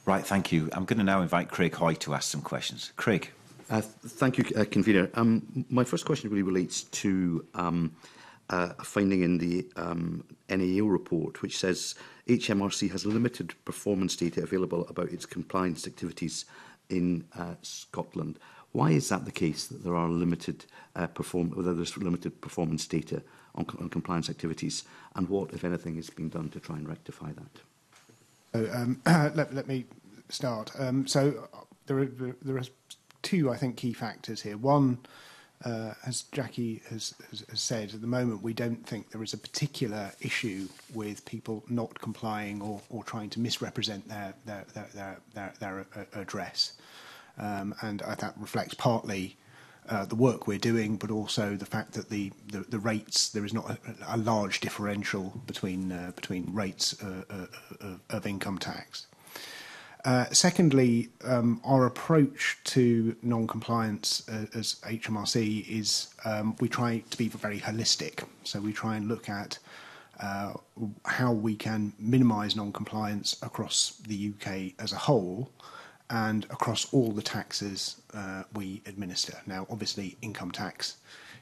Right, thank you. I'm going to now invite Craig Hoy to ask some questions. Craig. Uh, thank you, uh, Convener. Um, my first question really relates to um, uh, a finding in the um, NAO report, which says HMRC has limited performance data available about its compliance activities in uh, Scotland. Why is that the case that there are limited uh, perform whether there's limited performance data on, on compliance activities, and what, if anything, is being done to try and rectify that? Um, let, let, me start. Um, so there are, there are two, I think, key factors here. One, uh, as Jackie has, has, has, said, at the moment we don't think there is a particular issue with people not complying or, or trying to misrepresent their their their, their, their, their uh, address, um, and uh, that reflects partly uh, the work we're doing, but also the fact that the, the, the rates there is not a, a large differential between uh, between rates uh, uh, uh of income tax. Uh, secondly, um, our approach to non-compliance uh, as HMRC is um, we try to be very holistic. So we try and look at uh, how we can minimise non-compliance across the UK as a whole, and across all the taxes uh, we administer. Now, obviously, income tax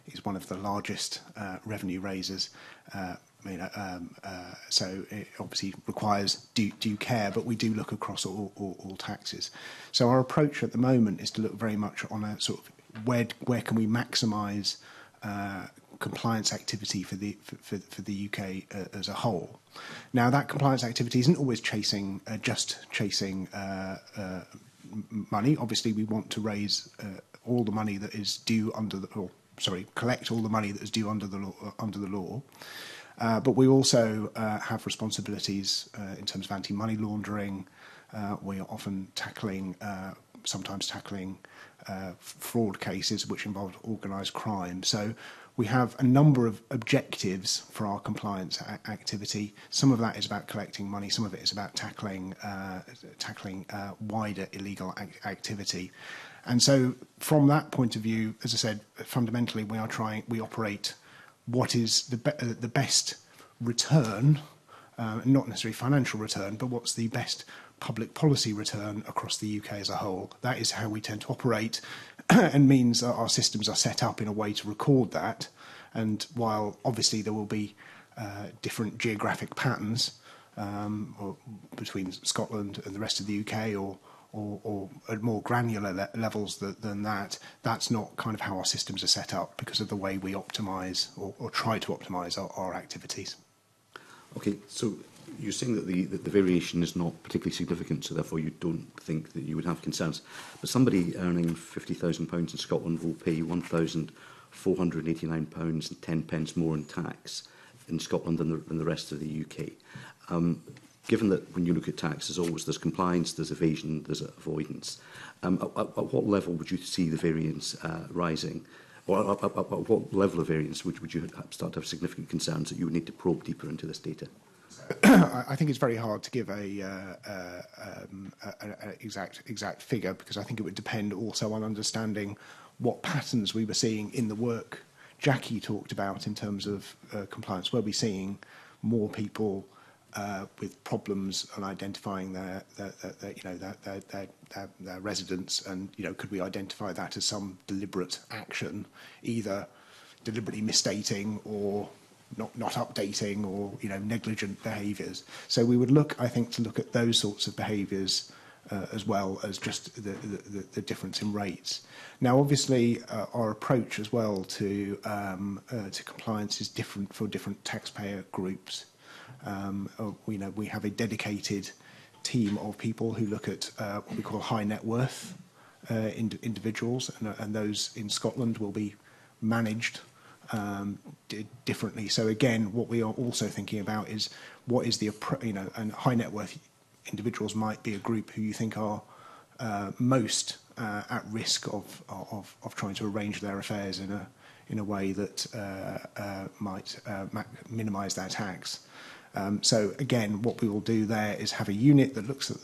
is one of the largest uh, revenue raisers. Uh, I mean, um, uh, so it obviously requires due, due care, but we do look across all, all, all taxes. So our approach at the moment is to look very much on a sort of where where can we maximise uh, compliance activity for the for, for the UK uh, as a whole. Now, that compliance activity isn't always chasing uh, just chasing uh, uh money. Obviously, we want to raise uh, all the money that is due under the or, sorry, collect all the money that is due under the law, uh, under the law. Uh, but we also have responsibilities in terms of anti-money laundering. we are often tackling, uh, sometimes tackling uh, fraud cases which involve organised crime. So We have a number of objectives for our compliance activity. Some of that is about collecting money, some of it is about tackling, uh, tackling uh, wider illegal activity. And so, from that point of view, as I said, fundamentally, we are trying, we operate what is the, be uh, the best return, uh, not necessarily financial return, but what's the best public policy return across the UK as a whole. That is how we tend to operate. and means that our systems are set up in a way to record that. And while obviously there will be uh, different geographic patterns um, or between Scotland and the rest of the UK, or or, or at more granular le levels th than that, that's not kind of how our systems are set up because of the way we optimize or, or try to optimize our, our activities. Okay, so you're saying that the, that the variation is not particularly significant, so therefore you don't think that you would have concerns. But somebody earning £50,000 in Scotland will pay £1,489 and 10 pence more in tax in Scotland than the, than the rest of the UK. Um, given that when you look at tax, there's always there's compliance, there's evasion, there's avoidance. Um, at, at, at what level would you see the variance uh, rising? Or at, at, at what level of variance would, would you start to have significant concerns that you would need to probe deeper into this data? I think it's very hard to give a, uh, uh um, an exact exact figure because I think it would depend also on understanding what patterns we were seeing in the work Jackie talked about in terms of uh, compliance. Were we seeing more people uh, with problems and identifying their, their, their, their you know their, their, their, residence, and you know could we identify that as some deliberate action, either deliberately misstating or not, not updating or you know negligent behaviours. So we would look, I think, to look at those sorts of behaviours uh, as well as just the, the, the, difference in rates. Now, obviously, uh, our approach as well to um, uh, to compliance is different for different taxpayer groups. Um, you uh, know, we have a dedicated team of people who look at uh, what we call high net worth uh, ind individuals, and, and those in Scotland will be managed Um, differently. So again, what we are also thinking about is what is the, you know, and high net worth individuals might be a group who you think are uh, most uh, at risk of trying to arrange their affairs in a way that uh, might minimize their tax. Um, so again, what we will do there is have a unit that looks at,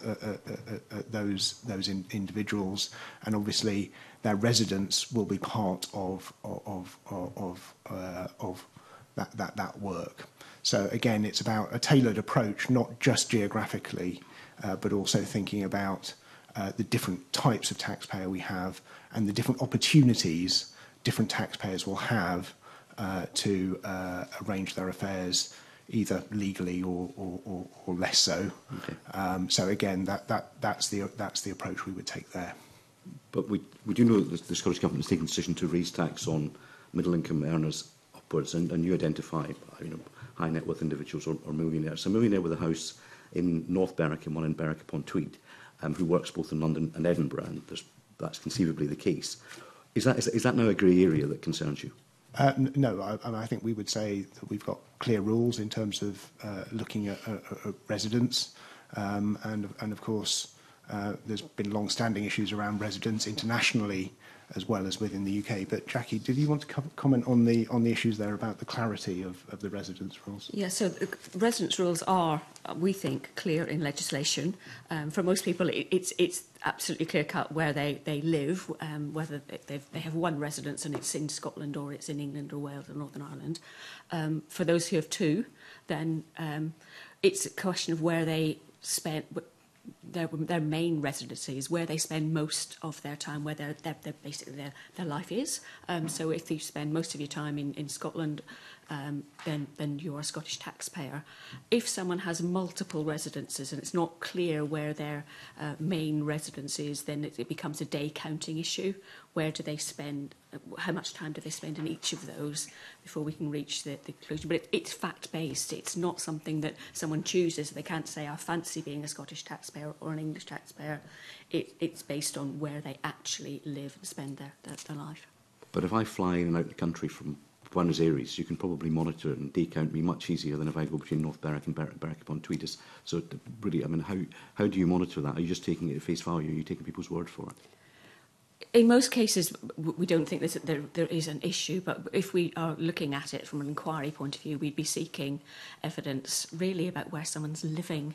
those those in, individuals, and obviously their residence will be part of of of uh, of that, that that work. So again, it's about a tailored approach, not just geographically, uh, but also thinking about uh, the different types of taxpayer we have and the different opportunities different taxpayers will have to arrange their affairs either legally or, or, or, or less so. Okay. Um, so again, that, that, that's, the, that's the approach we would take there. But we, we do know that the Scottish Government has taken the decision to raise tax on middle-income earners upwards, and, and you identify you know, high net worth individuals or, or millionaires. A millionaire with a house in North Berwick and one in Berwick upon Tweed, um, who works both in London and Edinburgh, and that's conceivably the case. Is that, is, is that now a grey area that concerns you? Uh, no, I, I, think we would say that we've got clear rules in terms of uh, looking at, at, at residents, um, and and of course uh, there's been long-standing issues around residents internationally as well as within the UK. But Jackie, did you want to co comment on the on the issues there about the clarity of, of the residence rules? Yeah, so the residence rules are, we think, clear in legislation. Um, for most people, it, it's it's absolutely clear cut where they they live, um, whether they have one residence and it's in Scotland or it's in England or Wales or Northern Ireland. Um, for those who have two, then um, it's a question of where they spent their, their main residency is where they spend most of their time, where their, their, their basically their, their life is. Um, so if you spend most of your time in, in Scotland, um, than, than you're a Scottish taxpayer. If someone has multiple residences and it's not clear where their uh, main residence is, then it, it becomes a day counting issue. Where do they spend, uh, how much time do they spend in each of those before we can reach the, the conclusion? But it, it's fact-based. It's not something that someone chooses. They can't say, I fancy being a Scottish taxpayer or an English taxpayer. It, it's based on where they actually live and spend their, their, their life. But if I fly in and out of the country from Buenos Aires, you can probably monitor and decount me much easier than if I go between North Berwick and Berwick, Berwick upon Tweedus. So, really, I mean, how, how do you monitor that? Are you just taking it at face value? Are you taking people's word for it? in most cases, we don't think that there, there is an issue, but if we are looking at it from an inquiry point of view, we'd be seeking evidence really about where someone's living,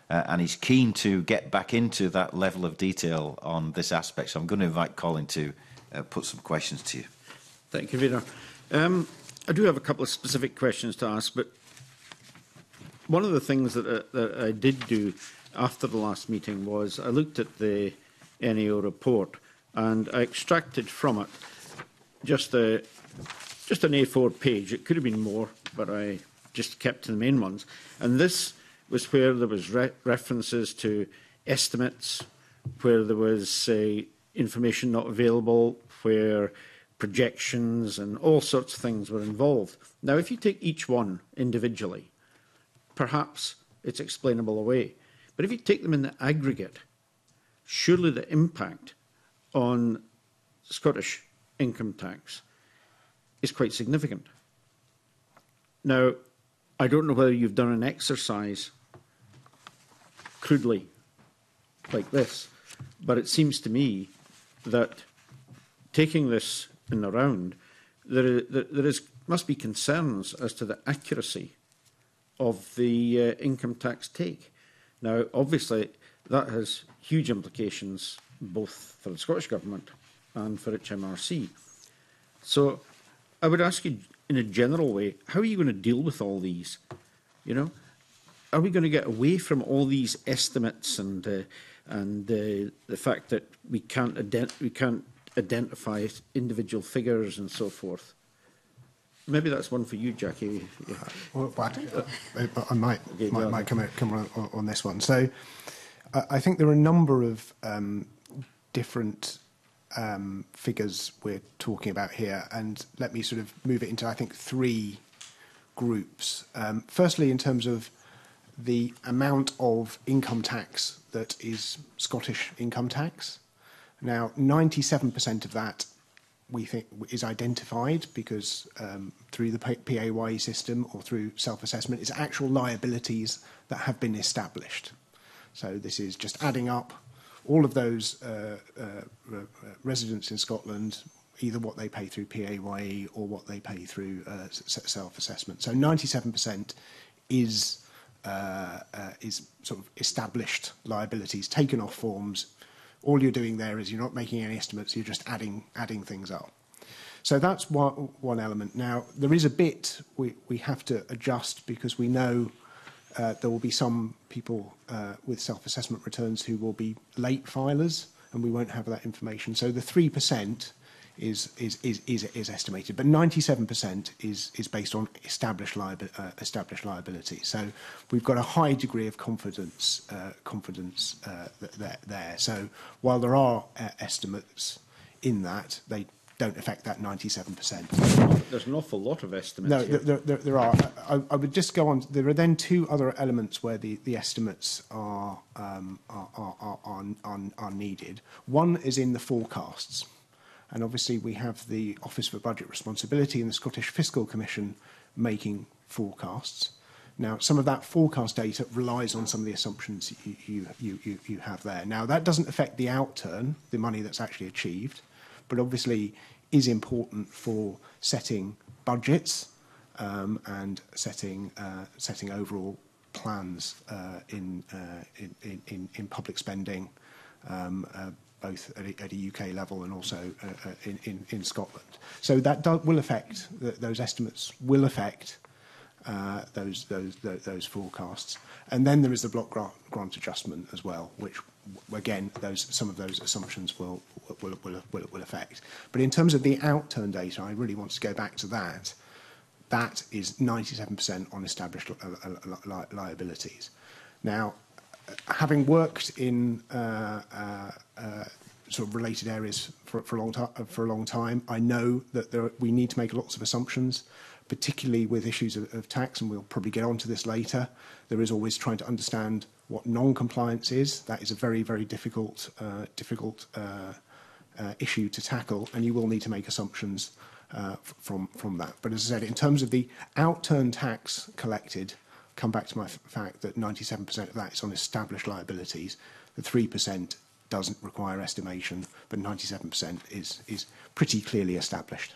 uh, and he's keen to get back into that level of detail on this aspect. So I'm going to invite Colin to uh, put some questions to you. Thank you, Vida. Um, I do have a couple of specific questions to ask, but one of the things that, uh, that I did do after the last meeting was I looked at the NAO e report and I extracted from it just a just an A4 page. It could have been more, but I just kept to the main ones. And this was where there was re references to estimates, where there was say, information not available, where projections and all sorts of things were involved. Now, if you take each one individually, perhaps it's explainable away. But if you take them in the aggregate, surely the impact on Scottish income tax is quite significant. Now, I don't know whether you've done an exercise crudely like this. But it seems to me that taking this in the round, there, is, there, there is, must be concerns as to the accuracy of the uh, income tax take. Now, obviously, that has huge implications both for the Scottish Government and for HMRC. So I would ask you, in a general way, how are you going to deal with all these? You know, are we going to get away from all these estimates and uh, and uh, the fact that we can't ident- we can't identify individual figures and so forth? Maybe that's one for you, Jackie. Yeah. Well, uh, I, I, might okay, might, might come, out, come around on, on this one. So, I, I think there are a number of um, different um, figures we're talking about here, and let me sort of move it into I think three groups. Um, firstly, in terms of the amount of income tax that is Scottish income tax. Now, 97% of that we think is identified because um, through the PAYE system or through self-assessment is actual liabilities that have been established. So this is just adding up all of those uh, uh, uh residents in Scotland, either what they pay through PAYE or what they pay through uh, self-assessment. So 97% is Uh, uh, is sort of established liabilities taken off forms. All you're doing there is you're not making any estimates, you're just adding, adding things up. So that's one, one element. Now, there is a bit we, we have to adjust because we know uh, there will be some people uh, with self assessment returns who will be late filers and we won't have that information. So the 3% is is is is, is estimated, but 97% is is based on established uh, established liability. So we've got a high degree of confidence uh, confidence uh, there, there. So while there are uh, estimates in that, they don't affect that 97%. There's an awful lot of estimates. No, there, there, there, are. I, I, would just go on. There are then two other elements where the, the estimates are, um, are, are, are, are, are needed. One is in the forecasts. And obviously, we have the Office for Budget Responsibility and the Scottish Fiscal Commission making forecasts. Now, some of that forecast data relies on some of the assumptions you, you, you, you, have there. Now, that doesn't affect the outturn, the money that's actually achieved, but obviously is important for setting budgets um, and setting, uh, setting overall plans uh, in, uh, in, in, in public spending, um, uh, both at a, at a UK level and also uh, uh, in, in, in, Scotland. So that do, will affect, those estimates will affect uh, those, those, those, forecasts. And then there is the block grant, grant adjustment as well, which again, those, some of those assumptions will, will, will, will, affect. But in terms of the outturn data, I really want to go back to that. That is 97% on established li uh, li li liabilities. Now, having worked in uh, uh, uh, sort of related areas for, for, a long time. For a long time, I know that there, we need to make lots of assumptions, particularly with issues of, of, tax, and we'll probably get onto this later. There is always trying to understand what non-compliance is. That is a very, very difficult, uh, difficult uh, uh, issue to tackle, and you will need to make assumptions uh, from from that. But as I said, in terms of the outturn tax collected come back to my fact that 97% of that is on established liabilities. The 3% doesn't require estimation, but 97% is, is pretty clearly established.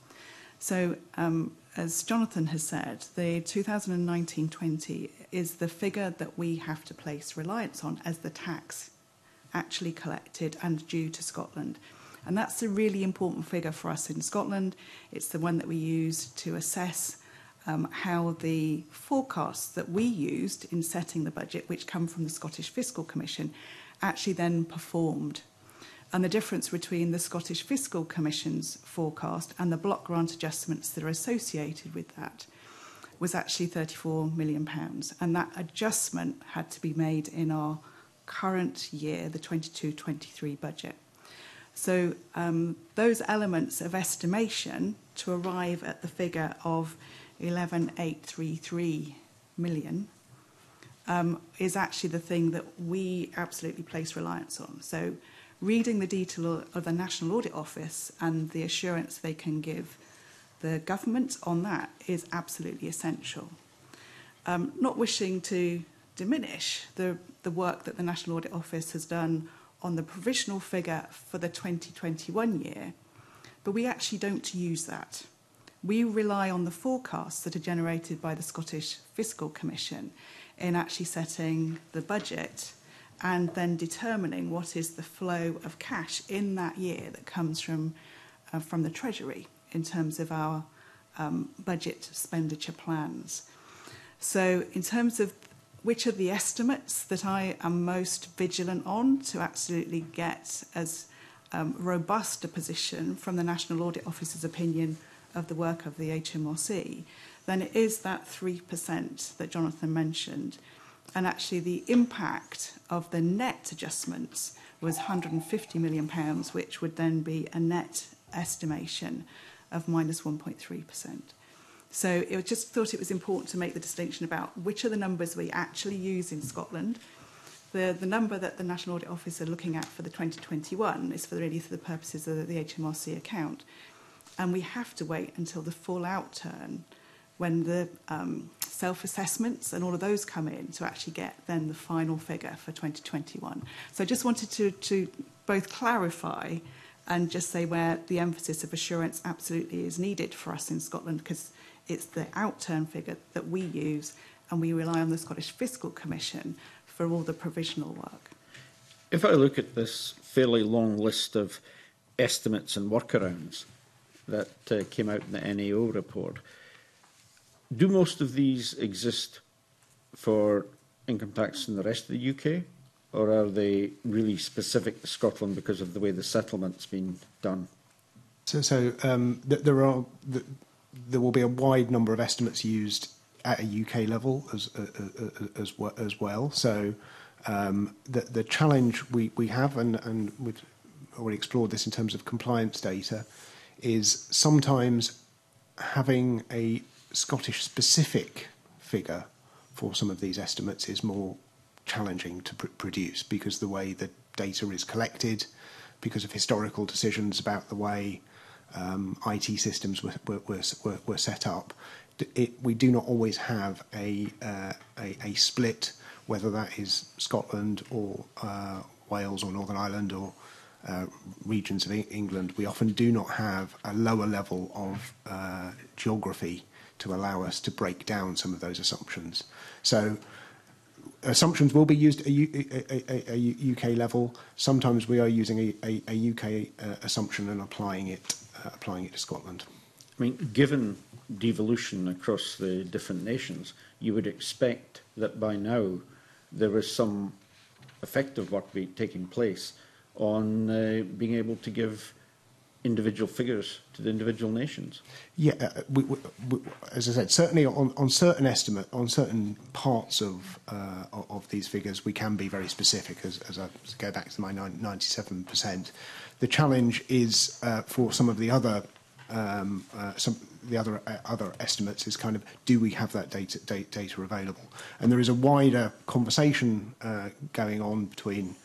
So, um, as Jonathan has said, the 2019-20 is the figure that we have to place reliance on as the tax actually collected and due to Scotland. And that's a really important figure for us in Scotland. It's the one that we use to assess um, how the forecasts that we used in setting the budget, which come from the Scottish Fiscal Commission, actually then performed and the difference between the Scottish Fiscal Commission's forecast and the block grant adjustments that are associated with that was actually 34 million pounds and that adjustment had to be made in our current year the 22-23 budget so um those elements of estimation to arrive at the figure of 11833 million um, is actually the thing that we absolutely place reliance on. So reading the detail of the National Audit Office and the assurance they can give the government on that is absolutely essential. Um, not wishing to diminish the, the work that the National Audit Office has done on the provisional figure for the 2021 year, but we actually don't use that. We rely on the forecasts that are generated by the Scottish Fiscal Commission in actually setting the budget and then determining what is the flow of cash in that year that comes from uh, from the treasury in terms of our um, budget expenditure plans. So in terms of which are the estimates that I am most vigilant on to absolutely get as um, robust a position from the National Audit Office's opinion of the work of the HMRC then it is that 3% that Jonathan mentioned. And actually, the impact of the net adjustments was £150 million, which would then be a net estimation of minus 1.3%. So I just thought it was important to make the distinction about which are the numbers we actually use in Scotland. The, the number that the National Audit Office are looking at for the 2021 is for the, really for the purposes of the HMRC account. And we have to wait until the full outturn when the um, self-assessments and all of those come in to actually get then the final figure for 2021. So I just wanted to, to both clarify and just say where the emphasis of assurance absolutely is needed for us in Scotland because it's the outturn figure that we use and we rely on the Scottish Fiscal Commission for all the provisional work. If I look at this fairly long list of estimates and workarounds that uh, came out in the NAO report, uh, do most of these exist for income tax in the rest of the UK, or are they really specific to Scotland because of the way the settlement's been done? So, so um, th there are th there will be a wide number of estimates used at a UK level as uh, uh, uh as, as well. So, um, the the challenge we we have, and and we've already explored this in terms of compliance data, is sometimes having a Scottish specific figure for some of these estimates is more challenging to pr- produce because the way the data is collected, because of historical decisions about the way um, IT systems were, were, were, were set up, it, we do not always have a, uh, a, a split, whether that is Scotland or uh, Wales or Northern Ireland or uh, regions of England. We often do not have a lower level of uh, geography to allow us to break down some of those assumptions. So assumptions will be used at a, a, a, UK level. Sometimes we are using a, a, UK uh, assumption and applying it, uh, applying it to Scotland. I mean, given devolution across the different nations, you would expect that by now there is some effective work be taking place on uh, being able to give individual figures to the individual nations. Yeah, uh, we, we, we, as I said, certainly on, on certain estimate, on certain parts of uh, of these figures, we can be very specific. As, as I go back to my ninety-seven percent, the challenge is uh, for some of the other um, uh, some the other uh, other estimates is kind of do we have that data data, data available? And there is a wider conversation uh, going on between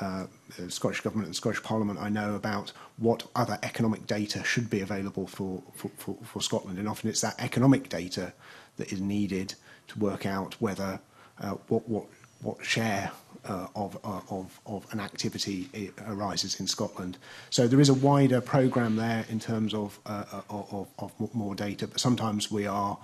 uh, the Scottish Government and the Scottish Parliament I know about what other economic data should be available for, for, for, for Scotland. And often it's that economic data that is needed to work out whether uh, what, what, what share uh, of, uh, of, of an activity uh, arises in Scotland. So there is a wider programme there in terms of, uh, uh of, of more data, but sometimes we are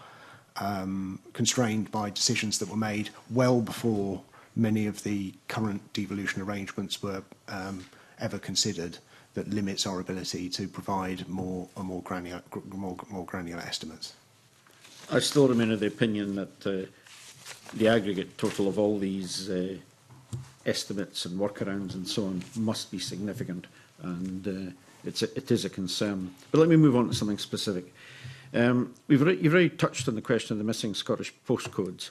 um, constrained by decisions that were made well before many of the current devolution arrangements were um, ever considered that limits our ability to provide more and more granular, more, more granular estimates. I still remain of the opinion that uh, the aggregate total of all these uh, estimates and workarounds and so on must be significant, and uh, it's a, it is a concern. But let me move on to something specific. Um, we've re- you've already touched on the question of the missing Scottish postcodes.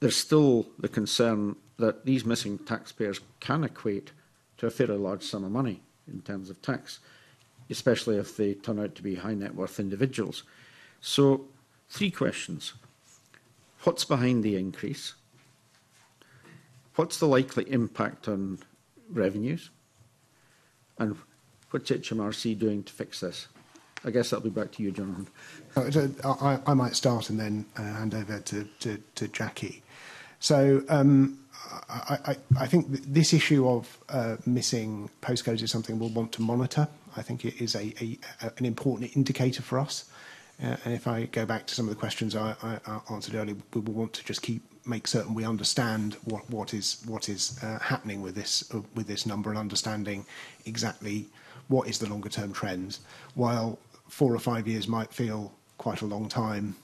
there's still the concern that these missing taxpayers can equate to a fairly large sum of money in terms of tax, especially if they turn out to be high net worth individuals. So, three questions. What's behind the increase? What's the likely impact on revenues? And what's HMRC doing to fix this? I guess that'll be back to you, Jonathan. I, uh, I, I might start and then uh, hand over to, to, to Jackie. So, um, I, I, I, think this issue of uh, missing postcodes is something we'll want to monitor. I think it is a, a, a an important indicator for us. Uh, and if I go back to some of the questions I, I, answered earlier, we will want to just keep make certain we understand what, what is what is uh, happening with this uh, with this number and understanding exactly what is the longer term trends. While four or five years might feel quite a long time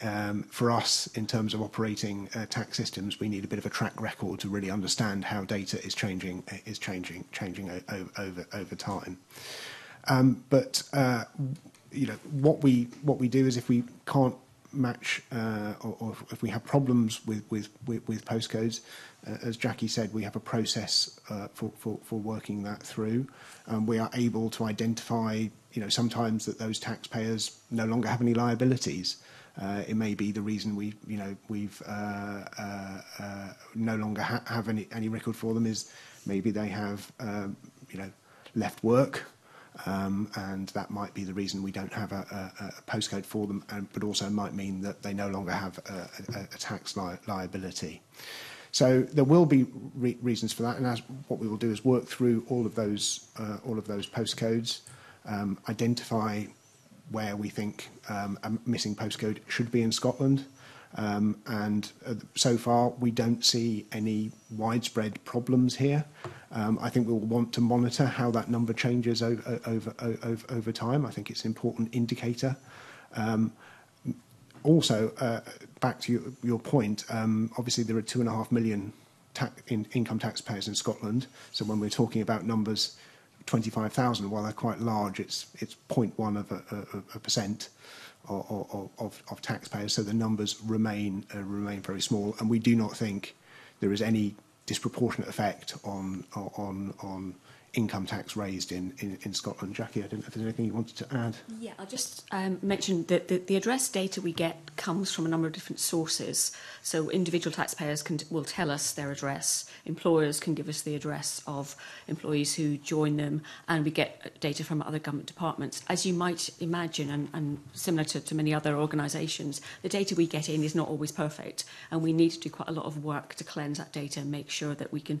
Um, for us, in terms of operating uh, tax systems, we need a bit of a track record to really understand how data is changing uh, over time. Um, uh, you know, what we do is if we can't match or if we have problems with postcodes, as Jackie said, we have a process for working that through. We are able to identify, you know, sometimes that those taxpayers no longer have any liabilities. Uh, it may be the reason we, you know, we've uh, uh, uh, no longer ha- have any, any record for them is maybe they have, um, you know, left work. Um, and that might be the reason we don't have a, a, a postcode for them, and, but also might mean that they no longer have a, a tax li- liability. So there will be re- reasons for that, and as, what we will do is work through all of those uh, all of those postcodes, um, identify where we think um, a missing postcode should be in Scotland. Um, and uh, so far, we don't see any widespread problems here. Um, I think we'll want to monitor how that number changes over, over, over, over time. I think it's an important indicator. Um, also, uh, back to your, your point, um, obviously there are two and a half million ta in, income taxpayers in Scotland. So when we're talking about numbers 25,000, while they're quite large, it's, it's 0.1 of a, a, a percent. Of, of, of, taxpayers, so the numbers remain uh, remain very small, and we do not think there is any disproportionate effect on on on income tax raised in, in, in Scotland. Jackie, I don't know if there's anything you wanted to add. Yeah, I'll just um, mention that the, the address data we get comes from a number of different sources. So individual taxpayers can, will tell us their address, employers can give us the address of employees who join them, and we get data from other government departments. As you might imagine, and, and similar to, to many other organisations, the data we get in is not always perfect, and we need to do quite a lot of work to cleanse that data and make sure that we can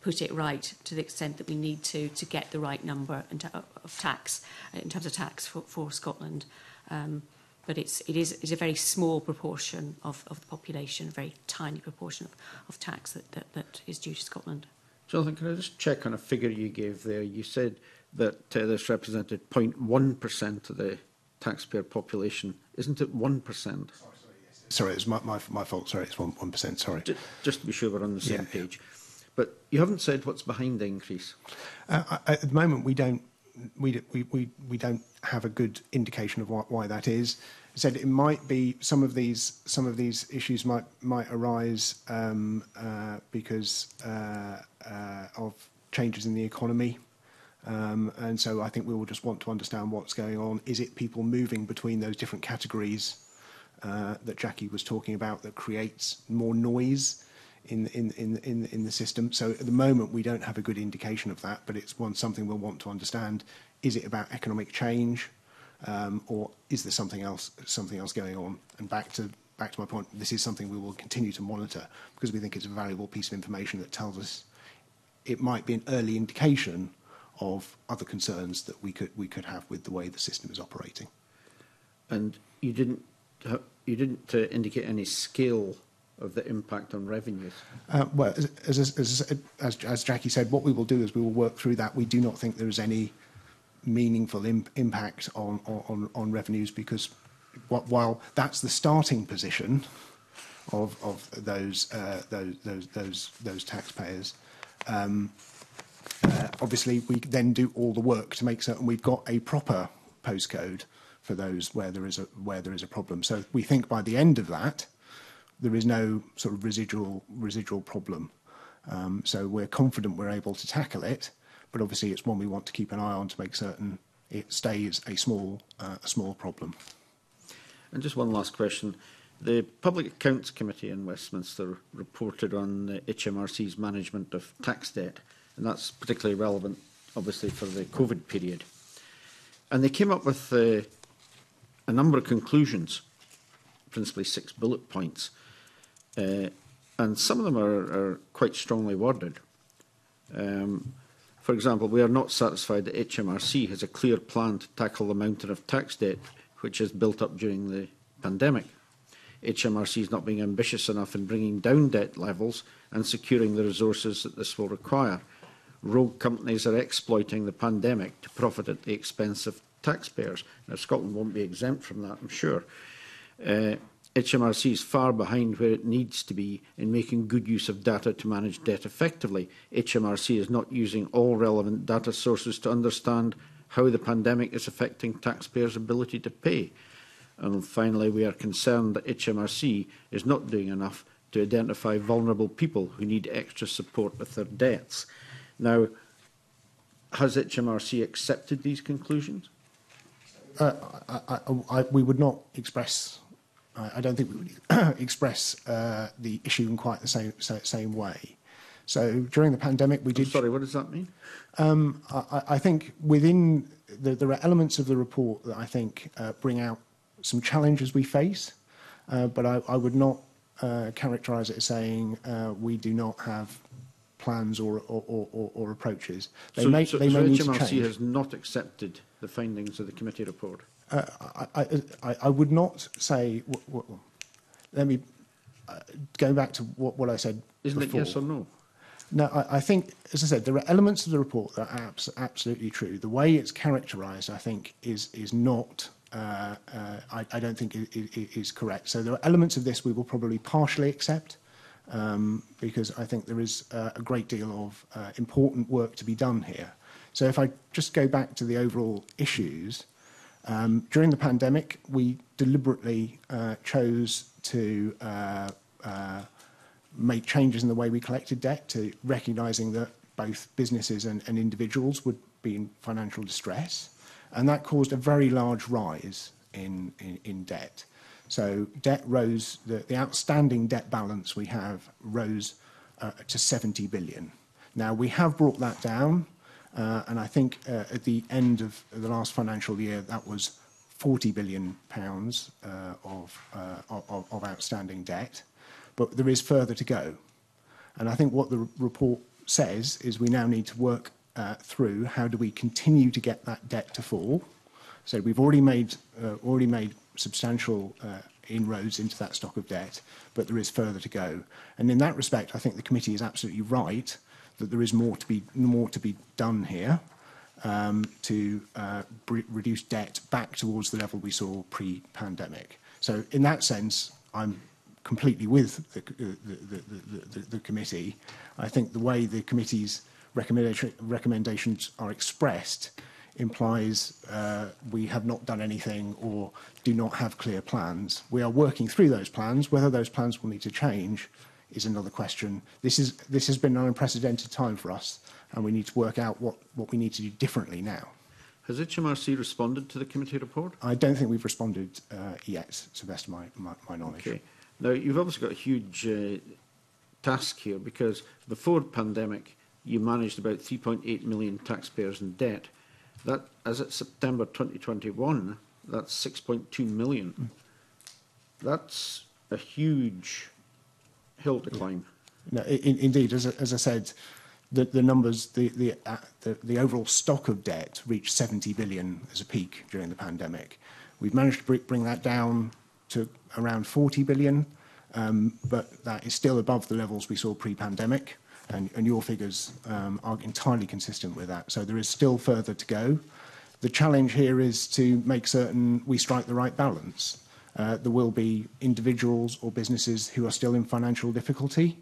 put it right to the extent that we need to to get the right number of tax in terms of tax for, for Scotland. Um, but it's, it is it's a very small proportion of, of the population, a very tiny proportion of, of tax that, that, that is due to Scotland. Jonathan, can I just check on a figure you gave there? You said that uh, this represented 0.1% of the taxpayer population. Isn't it 1%? Sorry, sorry, sorry it's my, my, my fault. Sorry, it's 1%. 1% sorry. Just, just to be sure we're on the same yeah. page. But you haven't said what's behind the increase. Uh, at the moment, we don't we, we, we don't have a good indication of why, why that is. I said it might be some of these some of these issues might might arise um, uh, because uh, uh, of changes in the economy. Um, and so I think we will just want to understand what's going on. Is it people moving between those different categories uh, that Jackie was talking about that creates more noise? in, in, in, in, in the system. So at the moment, we don't have a good indication of that, but it's one something we'll want to understand. Is it about economic change, um, or is there something else something else going on? And back to back to my point, this is something we will continue to monitor because we think it's a valuable piece of information that tells us it might be an early indication of other concerns that we could we could have with the way the system is operating. And you didn't you didn't uh, indicate any scale of the impact on revenues? Uh, well, as, as, as, as, as Jackie said, what we will do is we will work through that. We do not think there is any meaningful imp- impact on, on, on revenues because while that's the starting position of, of those, uh, those, those, those, those taxpayers, um, uh, obviously we then do all the work to make certain we've got a proper postcode for those where there is a, where there is a problem. So we think by the end of that, there is no sort of residual residual problem. Um, so we're confident we're able to tackle it, but obviously it's one we want to keep an eye on to make certain it stays a small uh, a small problem. And just one last question. The Public Accounts Committee in Westminster reported on the HMRC's management of tax debt, and that's particularly relevant, obviously, for the COVID period. And they came up with uh, a number of conclusions, principally six bullet points. Uh, and some of them are, are quite strongly worded. Um, for example, we are not satisfied that HMRC has a clear plan to tackle the mountain of tax debt which has built up during the pandemic. HMRC is not being ambitious enough in bringing down debt levels and securing the resources that this will require. Rogue companies are exploiting the pandemic to profit at the expense of taxpayers. Now, Scotland won't be exempt from that, I'm sure. Uh, HMRC is far behind where it needs to be in making good use of data to manage debt effectively. HMRC is not using all relevant data sources to understand how the pandemic is affecting taxpayers' ability to pay. And finally, we are concerned that HMRC is not doing enough to identify vulnerable people who need extra support with their debts. Now, has HMRC accepted these conclusions? Uh, I, I, I, we would not express I, I don't think we would express uh, the issue in quite the same same way. So during the pandemic, we oh, did. sorry, what does that mean? Um, I, I, think within the, there are elements of the report that I think uh, bring out some challenges we face, uh, but I, I, would not uh, characterise it as saying uh, we do not have plans or or, or, or approaches. They so, may, so, they so may HMRC has not accepted the findings of the committee report. Uh, I, I, I, would not say. let me uh, going back to what, what I said. Isn't before. it yes or no? No, I, I, think, as I said, there are elements of the report that are abs absolutely true. The way it's characterised, I think, is is not. Uh, uh, I, I, don't think it, it, is correct. So there are elements of this we will probably partially accept, um, because I think there is uh, a great deal of uh, important work to be done here. So if I just go back to the overall issues, Um, during the pandemic, we deliberately uh, chose to uh, uh, make changes in the way we collected debt to recognising that both businesses and, and individuals would be in financial distress. And that caused a very large rise in, in, in debt. So debt rose, the, the outstanding debt balance we have rose uh, to 70 billion. Now, we have brought that down Uh, and I think uh, at the end of the last financial year, that was 40 billion pounds uh, of, uh, of, of, outstanding debt. But there is further to go. And I think what the report says is we now need to work uh, through how do we continue to get that debt to fall. So we've already made, uh, already made substantial inroads into that stock of debt, but there is further to go. And in that respect, I think the committee is absolutely right that there is more to be more to be done here um, to uh, reduce debt back towards the level we saw pre-pandemic. So in that sense, I'm completely with the, the, the, the, the, committee. I think the way the committee's recommendations are expressed implies uh, we have not done anything or do not have clear plans. We are working through those plans. Whether those plans will need to change is another question. This, is, this has been an unprecedented time for us, and we need to work out what, what we need to do differently now. Has HMRC responded to the committee report? I don't think we've responded uh, yet, to best my, my, my knowledge. Okay. Now, you've obviously got a huge uh, task here because before the pandemic, you managed about 3.8 million taxpayers in debt. That, as at September 2021, that's 6.2 million. Mm. That's a huge hill to climb. No, in, indeed, as, as I said, the, the numbers, the, the, uh, the, the overall stock of debt reached 70 billion as a peak during the pandemic. We've managed to bring that down to around 40 billion, um, but that is still above the levels we saw pre-pandemic, and, and your figures um, are entirely consistent with that. So there is still further to go. The challenge here is to make certain we strike the right balance. Uh, there will be individuals or businesses who are still in financial difficulty,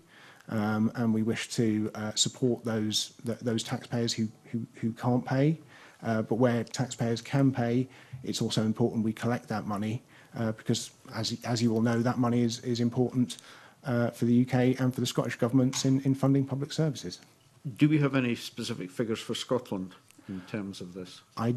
um, and we wish to uh, support those th those taxpayers who, who, who can't pay. Uh, but where taxpayers can pay, it's also important we collect that money uh, because, as, as you all know, that money is, is important uh, for the UK and for the Scottish governments in, in funding public services. Do we have any specific figures for Scotland in terms of this? I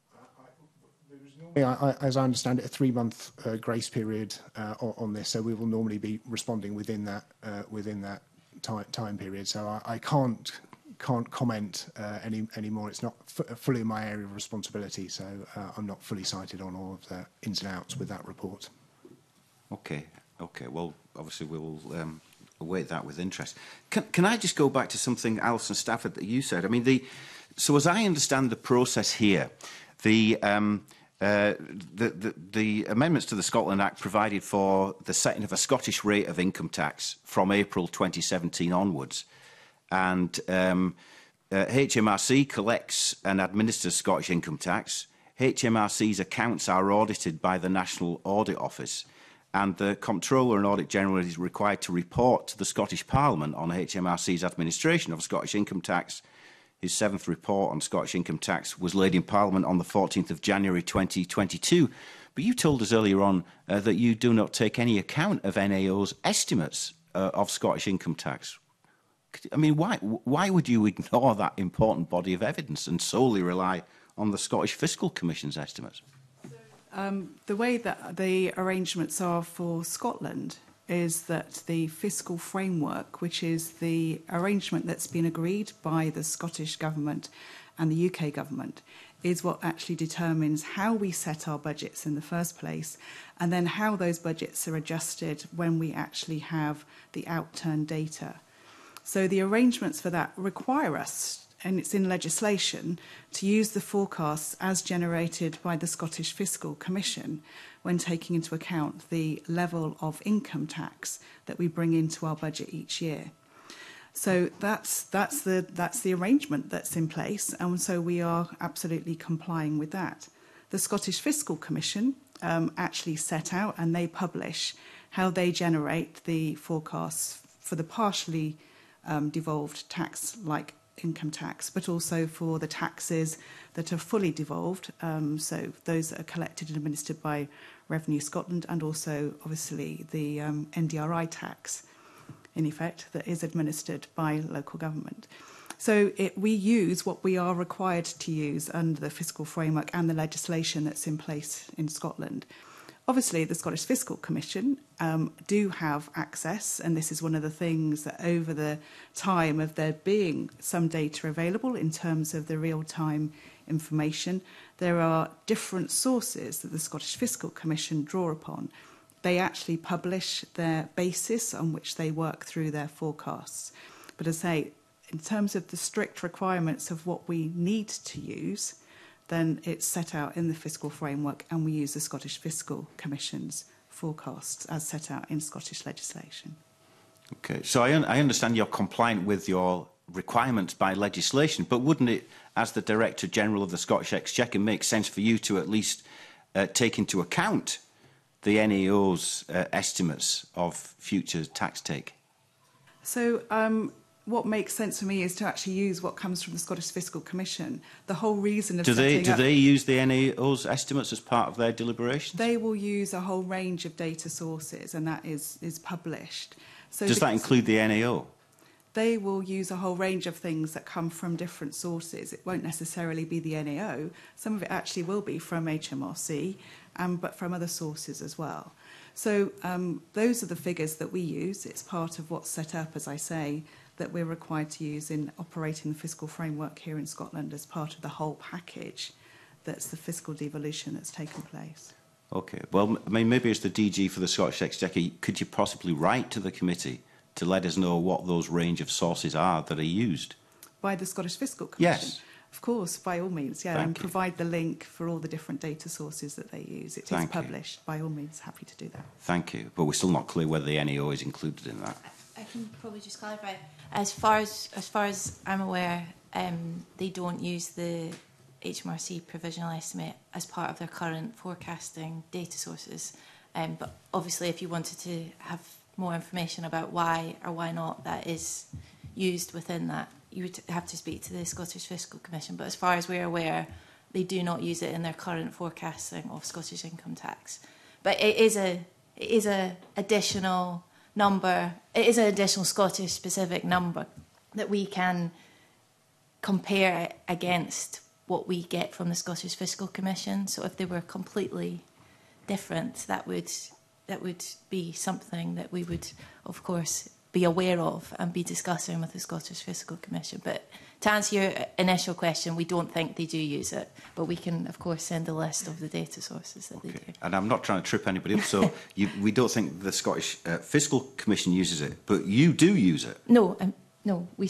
Yeah, I, as I understand it, a three-month uh, grace period uh, on, on this, so we will normally be responding within that uh, within that time, time period. So I, I can't can't comment uh, any anymore. It's not fully my area of responsibility, so uh, I'm not fully cited on all of the ins and outs with that report. Okay, okay. Well, obviously we will um, await that with interest. Can, can I just go back to something, Alison Stafford, that you said? I mean, the so as I understand the process here, the um, Uh, the, the, the amendments to the Scotland Act provided for the setting of a Scottish rate of income tax from April 2017 onwards. And um, uh, HMRC collects and administers Scottish income tax. HMRC's accounts are audited by the National Audit Office. And the Comptroller and Audit General is required to report to the Scottish Parliament on HMRC's administration of Scottish income tax His seventh report on Scottish income tax was laid in Parliament on the 14th of January 2022. But you told us earlier on uh, that you do not take any account of NAO's estimates uh, of Scottish income tax. I mean, why, why would you ignore that important body of evidence and solely rely on the Scottish Fiscal Commission's estimates? Um, the way that the arrangements are for Scotland is that the fiscal framework, which is the arrangement that's been agreed by the Scottish Government and the UK Government, is what actually determines how we set our budgets in the first place and then how those budgets are adjusted when we actually have the outturn data. So the arrangements for that require us and it's in legislation to use the forecasts as generated by the Scottish Fiscal Commission when taking into account the level of income tax that we bring into our budget each year. So that's that's the that's the arrangement that's in place, and so we are absolutely complying with that. The Scottish Fiscal Commission um, actually set out and they publish how they generate the forecasts for the partially um, devolved tax, like income tax, but also for the taxes that are fully devolved, um, so those that are collected and administered by Revenue Scotland, and also obviously the um, NDRI tax, in effect, that is administered by local government. So it, we use what we are required to use under the fiscal framework and the legislation that's in place in Scotland. Obviously, the Scottish Fiscal Commission um, do have access, and this is one of the things that over the time of there being some data available in terms of the real time information. There are different sources that the Scottish Fiscal Commission draw upon. They actually publish their basis on which they work through their forecasts. But as I say, in terms of the strict requirements of what we need to use, then it's set out in the fiscal framework and we use the Scottish Fiscal Commission's forecasts as set out in Scottish legislation. Okay, so I, un I understand you're compliant with your requirement by legislation, but wouldn't it, as the Director General of the Scottish Exchequer, make sense for you to at least uh, take into account the NEO's uh, estimates of future tax take? So um, what makes sense for me is to actually use what comes from the Scottish Fiscal Commission. The whole reason of do they do they use the NEO's estimates as part of their deliberations? They will use a whole range of data sources, and that is is published. So does that include the NAO? E they will use a whole range of things that come from different sources. It won't necessarily be the NAO. Some of it actually will be from HMRC, um, but from other sources as well. So um, those are the figures that we use. It's part of what's set up, as I say, that we're required to use in operating the fiscal framework here in Scotland as part of the whole package that's the fiscal devolution that's taken place. Okay. Well, I mean, maybe it's the DG for the Scottish Exchequer. Could you possibly write to the committee to let us know what those range of sources are that are used. By the Scottish Fiscal Commission? Yes. Of course, by all means, yeah, Thank and you. provide the link for all the different data sources that they use. It Thank is published, you. by all means, happy to do that. Thank you, but we're still not clear whether the NEO is included in that. I, I can probably just clarify. As far as as far as I'm aware, um, they don't use the HMRC provisional estimate as part of their current forecasting data sources. Um, but obviously, if you wanted to have more information about why or why not that is used within that, you would have to speak to the Scottish Fiscal Commission. But as far as we're aware, they do not use it in their current forecasting of Scottish income tax. But it is a it is a additional number. It is an additional Scottish specific number that we can compare against what we get from the Scottish Fiscal Commission. So if they were completely different, that would that would be something that we would, of course, be aware of and be discussing with the Scottish Fiscal Commission. But to answer your initial question, we don't think they do use it, but we can, of course, send a list of the data sources that okay. they do. And I'm not trying to trip anybody up, so you, we don't think the Scottish uh, Fiscal Commission uses it, but you do use it. No, um, no, we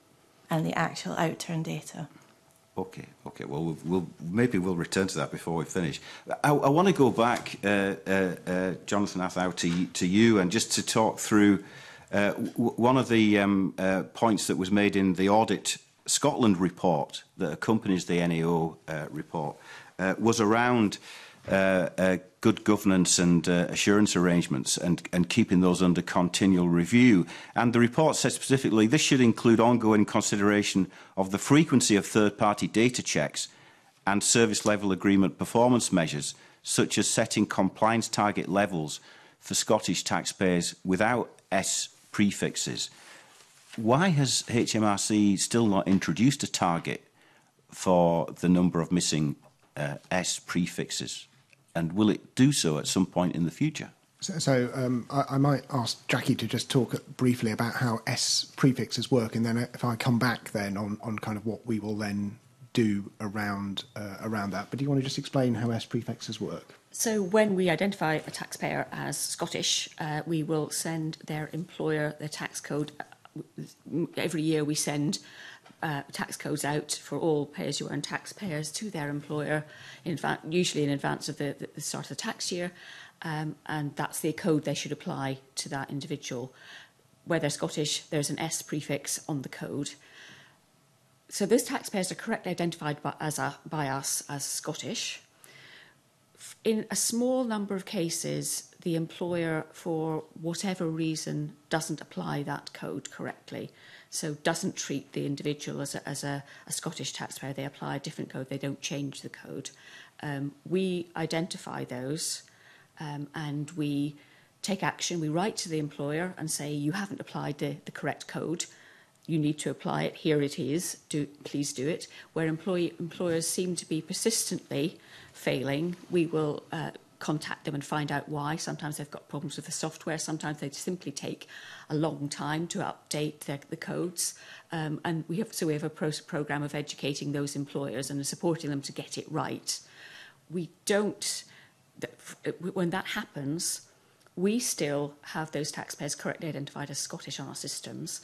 and the actual outturn data. Okay, okay. Well, we'll, we'll maybe we'll return to that before we finish. I, I want to go back, uh, uh, uh, Jonathan Athau, to, to you and just to talk through uh, one of the um, uh, points that was made in the audit Scotland report that accompanies the NAO e uh, report uh, was around uh, uh, good governance and uh, assurance arrangements and, and keeping those under continual review. And the report says specifically this should include ongoing consideration of the frequency of third-party data checks and service level agreement performance measures, such as setting compliance target levels for Scottish taxpayers without S prefixes. Why has HMRC still not introduced a target for the number of missing uh, S prefixes? and will it do so at some point in the future? So, so um, I, I, might ask Jackie to just talk briefly about how S prefixes work, and then uh, if I come back then on, on kind of what we will then do around uh, around that. But do you want to just explain how S prefixes work? So when we identify a taxpayer as Scottish, uh, we will send their employer their tax code. Uh, every year we send uh, tax codes out for all pay-as-you-earn taxpayers to their employer, in fact, usually in advance of the, the start of the tax year, um, and that's the code they should apply to that individual. Where they're Scottish, there's an S prefix on the code. So those taxpayers are correctly identified by, as a, by us as Scottish. In a small number of cases, the employer, for whatever reason, doesn't apply that code correctly so doesn't treat the individual as a, as a, a Scottish taxpayer. They apply a different code. They don't change the code. Um, we identify those um, and we take action. We write to the employer and say, you haven't applied the, the correct code. You need to apply it. Here it is. Do, please do it. Where employee, employers seem to be persistently failing, we will uh, contact them and find out why. Sometimes they've got problems with the software. Sometimes they simply take a long time to update their, the codes. Um, and we have, so we have a pro program of educating those employers and supporting them to get it right. We don't, when that happens, we still have those taxpayers correctly identified as Scottish on our systems.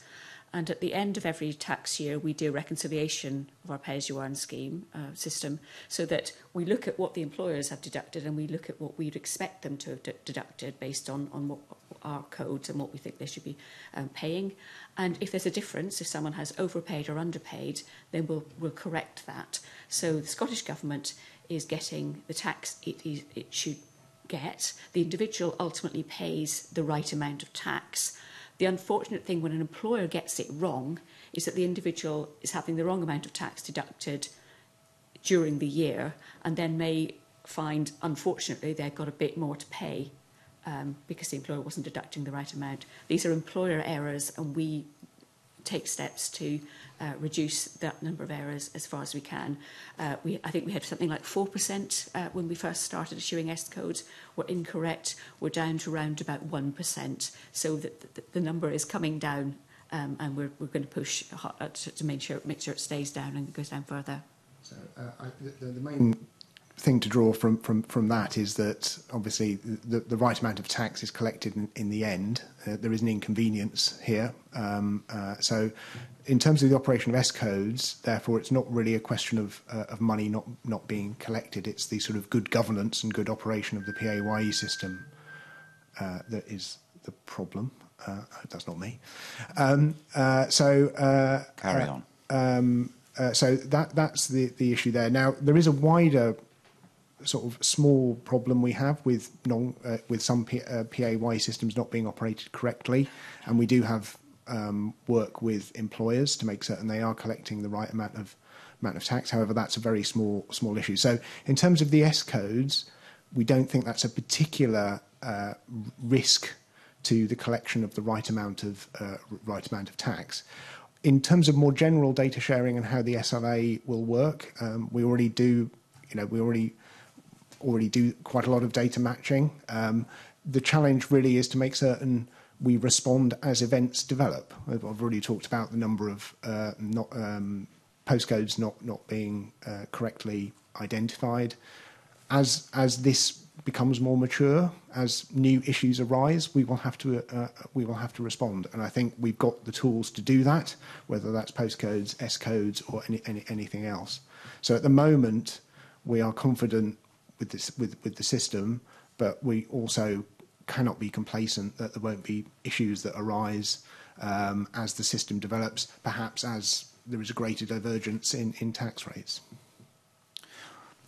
And at the end of every tax year, we do a reconciliation of our pay-as-you-earn scheme uh, system so that we look at what the employers have deducted and we look at what we'd expect them to have de deducted based on, on what our codes and what we think they should be um, paying. And if there's a difference, if someone has overpaid or underpaid, then we'll, we'll correct that. So the Scottish Government is getting the tax it, it should get. The individual ultimately pays the right amount of tax – The unfortunate thing when an employer gets it wrong is that the individual is having the wrong amount of tax deducted during the year and then may find, unfortunately, they've got a bit more to pay um, because the employer wasn't deducting the right amount. These are employer errors and we take steps to uh, reduce that number of errors as far as we can. Uh, we, I think we had something like 4% uh, when we first started issuing S codes were incorrect. We're down to around about 1%. So the, the, the number is coming down um, and we're, we're going to push uh, to, to make, sure, make sure it stays down and goes down further. So uh, I, the, the main thing to draw from from from that is that obviously the the right amount of tax is collected in, in the end. Uh, there is an inconvenience here, um, uh, so in terms of the operation of S codes, therefore, it's not really a question of uh, of money not not being collected. It's the sort of good governance and good operation of the PAYE system uh, that is the problem. Uh, that's not me. Um, uh, so uh, carry on. Uh, um, so that that's the the issue there. Now there is a wider sort of small problem we have with non, uh, with some P, uh, PAY systems not being operated correctly, and we do have um, work with employers to make certain they are collecting the right amount of amount of tax. However, that's a very small small issue. So in terms of the S codes, we don't think that's a particular uh, risk to the collection of the right amount of uh, right amount of tax. In terms of more general data sharing and how the SLA will work, um, we already do, you know, we already already do quite a lot of data matching. Um, the challenge really is to make certain we respond as events develop. I've, I've already talked about the number of uh, not, um, postcodes not not being uh, correctly identified. As as this becomes more mature, as new issues arise, we will have to uh, uh, we will have to respond. And I think we've got the tools to do that, whether that's postcodes, S codes, or any, any anything else. So at the moment, we are confident with this with with the system, but we also cannot be complacent that there won't be issues that arise um, as the system develops, perhaps as there is a greater divergence in, in tax rates.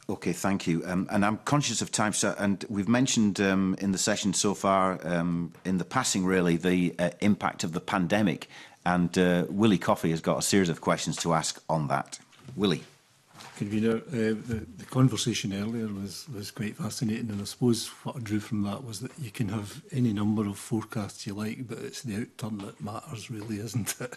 Okay, thank you. Um, and I'm conscious of time, sir. And we've mentioned um, in the session so far, um, in the passing, really, the uh, impact of the pandemic. And uh, Willie Coffey has got a series of questions to ask on that. Willie. convener. Uh, the, the conversation earlier was, was quite fascinating, and I suppose what I drew from that was that you can have any number of forecasts you like, but it's the outturn that matters, really, isn't it?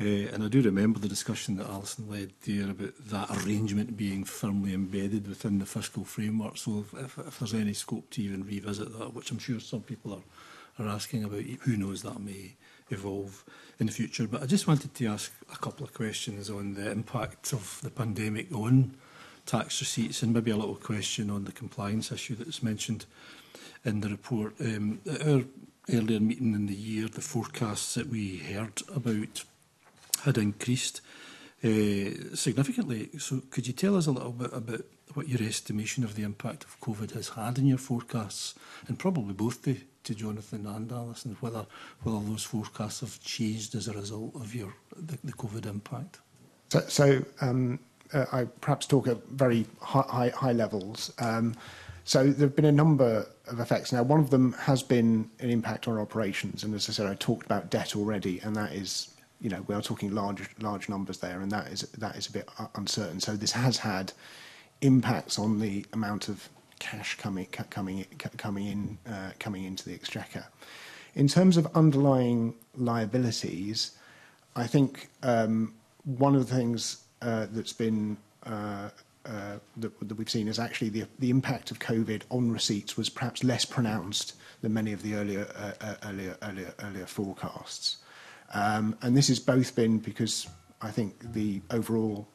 Uh, and I do remember the discussion that Alison led there about that arrangement being firmly embedded within the fiscal framework. So if, if, if there's any scope to even revisit that, which I'm sure some people are, are asking about, who knows that may evolve in the future. But I just wanted to ask a couple of questions on the impact of the pandemic on tax receipts and maybe a little question on the compliance issue that's mentioned in the report. Um, at our earlier meeting in the year, the forecasts that we heard about had increased uh, significantly. So could you tell us a little bit about what your estimation of the impact of COVID has had in your forecasts and probably both the to Jonathan and Alison, whether whether those forecasts have changed as a result of your the, the COVID impact? So, so um, uh, I perhaps talk at very high, high, high levels. Um, so there have been a number of effects. Now, one of them has been an impact on operations, and as I said, I talked about debt already, and that is, you know, we are talking large large numbers there, and that is that is a bit uncertain. So this has had impacts on the amount of cash coming coming coming in uh, coming into the exchequer. In terms of underlying liabilities, I think um, one of the things uh, that's been uh, uh, that, that we've seen is actually the, the impact of COVID on receipts was perhaps less pronounced than many of the earlier uh, uh, earlier earlier earlier forecasts, um, and this has both been because I think the overall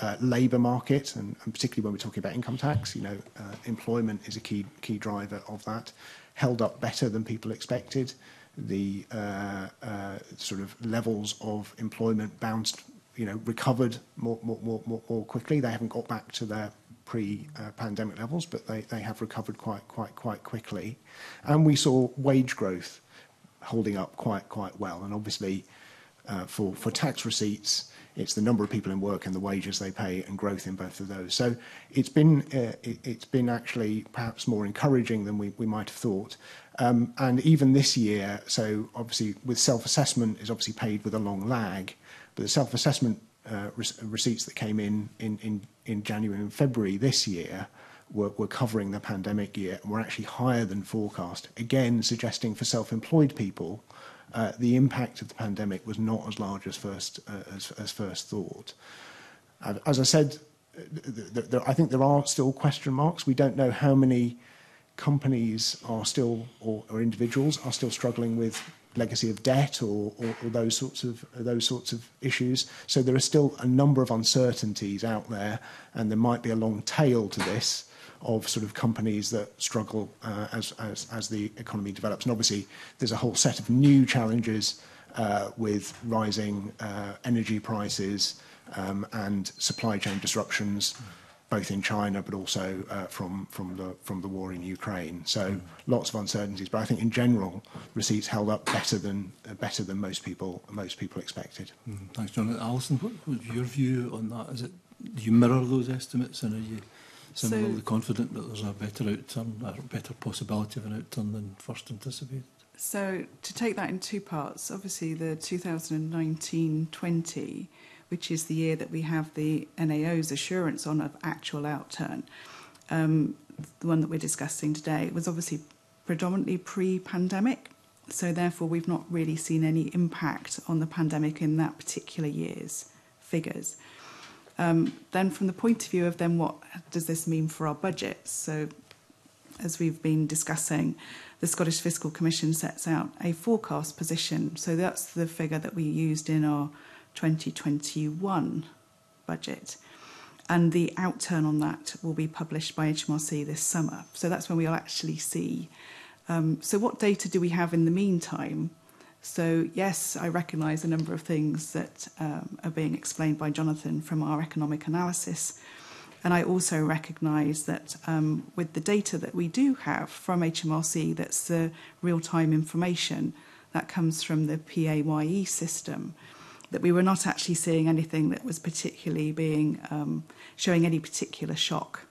uh, labour market, and, and, particularly when we're talking about income tax, you know, uh, employment is a key key driver of that. Held up better than people expected. The uh, uh sort of levels of employment bounced, you know, recovered more more more more quickly. They haven't got back to their pre-pandemic levels, but they, they have recovered quite quite quite quickly. And we saw wage growth holding up quite quite well. And obviously, uh, for for tax receipts It's the number of people in work and the wages they pay and growth in both of those. So it's been uh, it, it's been actually perhaps more encouraging than we, we might have thought. Um, and even this year, so obviously with self-assessment is obviously paid with a long lag, but the self-assessment uh, receipts that came in in, in in January and February this year were, were covering the pandemic year and were actually higher than forecast, again suggesting for self-employed people – uh, the impact of the pandemic was not as large as first, uh, as, as first thought. And as I said, th th I think there are still question marks. We don't know how many companies are still, or, or individuals are still struggling with legacy of debt or, or, or those sorts of those sorts of issues. So there are still a number of uncertainties out there, and there might be a long tail to this of sort of companies that struggle uh, as, as, as the economy develops. And obviously, there's a whole set of new challenges uh, with rising uh, energy prices um, and supply chain disruptions, both in China but also uh, from, from, the, from the war in Ukraine. So lots of uncertainties. But I think in general, receipts held up better than, uh, better than most, people, most people expected. Mm. Thanks, John. Alison, what what's your view on that? Is it, do you mirror those estimates and are you similarly so, confident that there's a better outturn, a better possibility of an outturn than first anticipated. So to take that in two parts, obviously the 2019-20, which is the year that we have the NAO's assurance on of actual outturn, um, the one that we're discussing today, was obviously predominantly pre-pandemic. So therefore, we've not really seen any impact on the pandemic in that particular year's figures. Um, then from the point of view of then what does this mean for our budget? So as we've been discussing, the Scottish Fiscal Commission sets out a forecast position. So that's the figure that we used in our 2021 budget. And the outturn on that will be published by HMRC this summer. So that's when we'll actually see. Um, so, what data do we have in the meantime So, yes, I recognise a number of things that um, are being explained by Jonathan from our economic analysis. And I also recognise that um, with the data that we do have from HMRC, that's the real time information that comes from the PAYE system, that we were not actually seeing anything that was particularly being um, showing any particular shock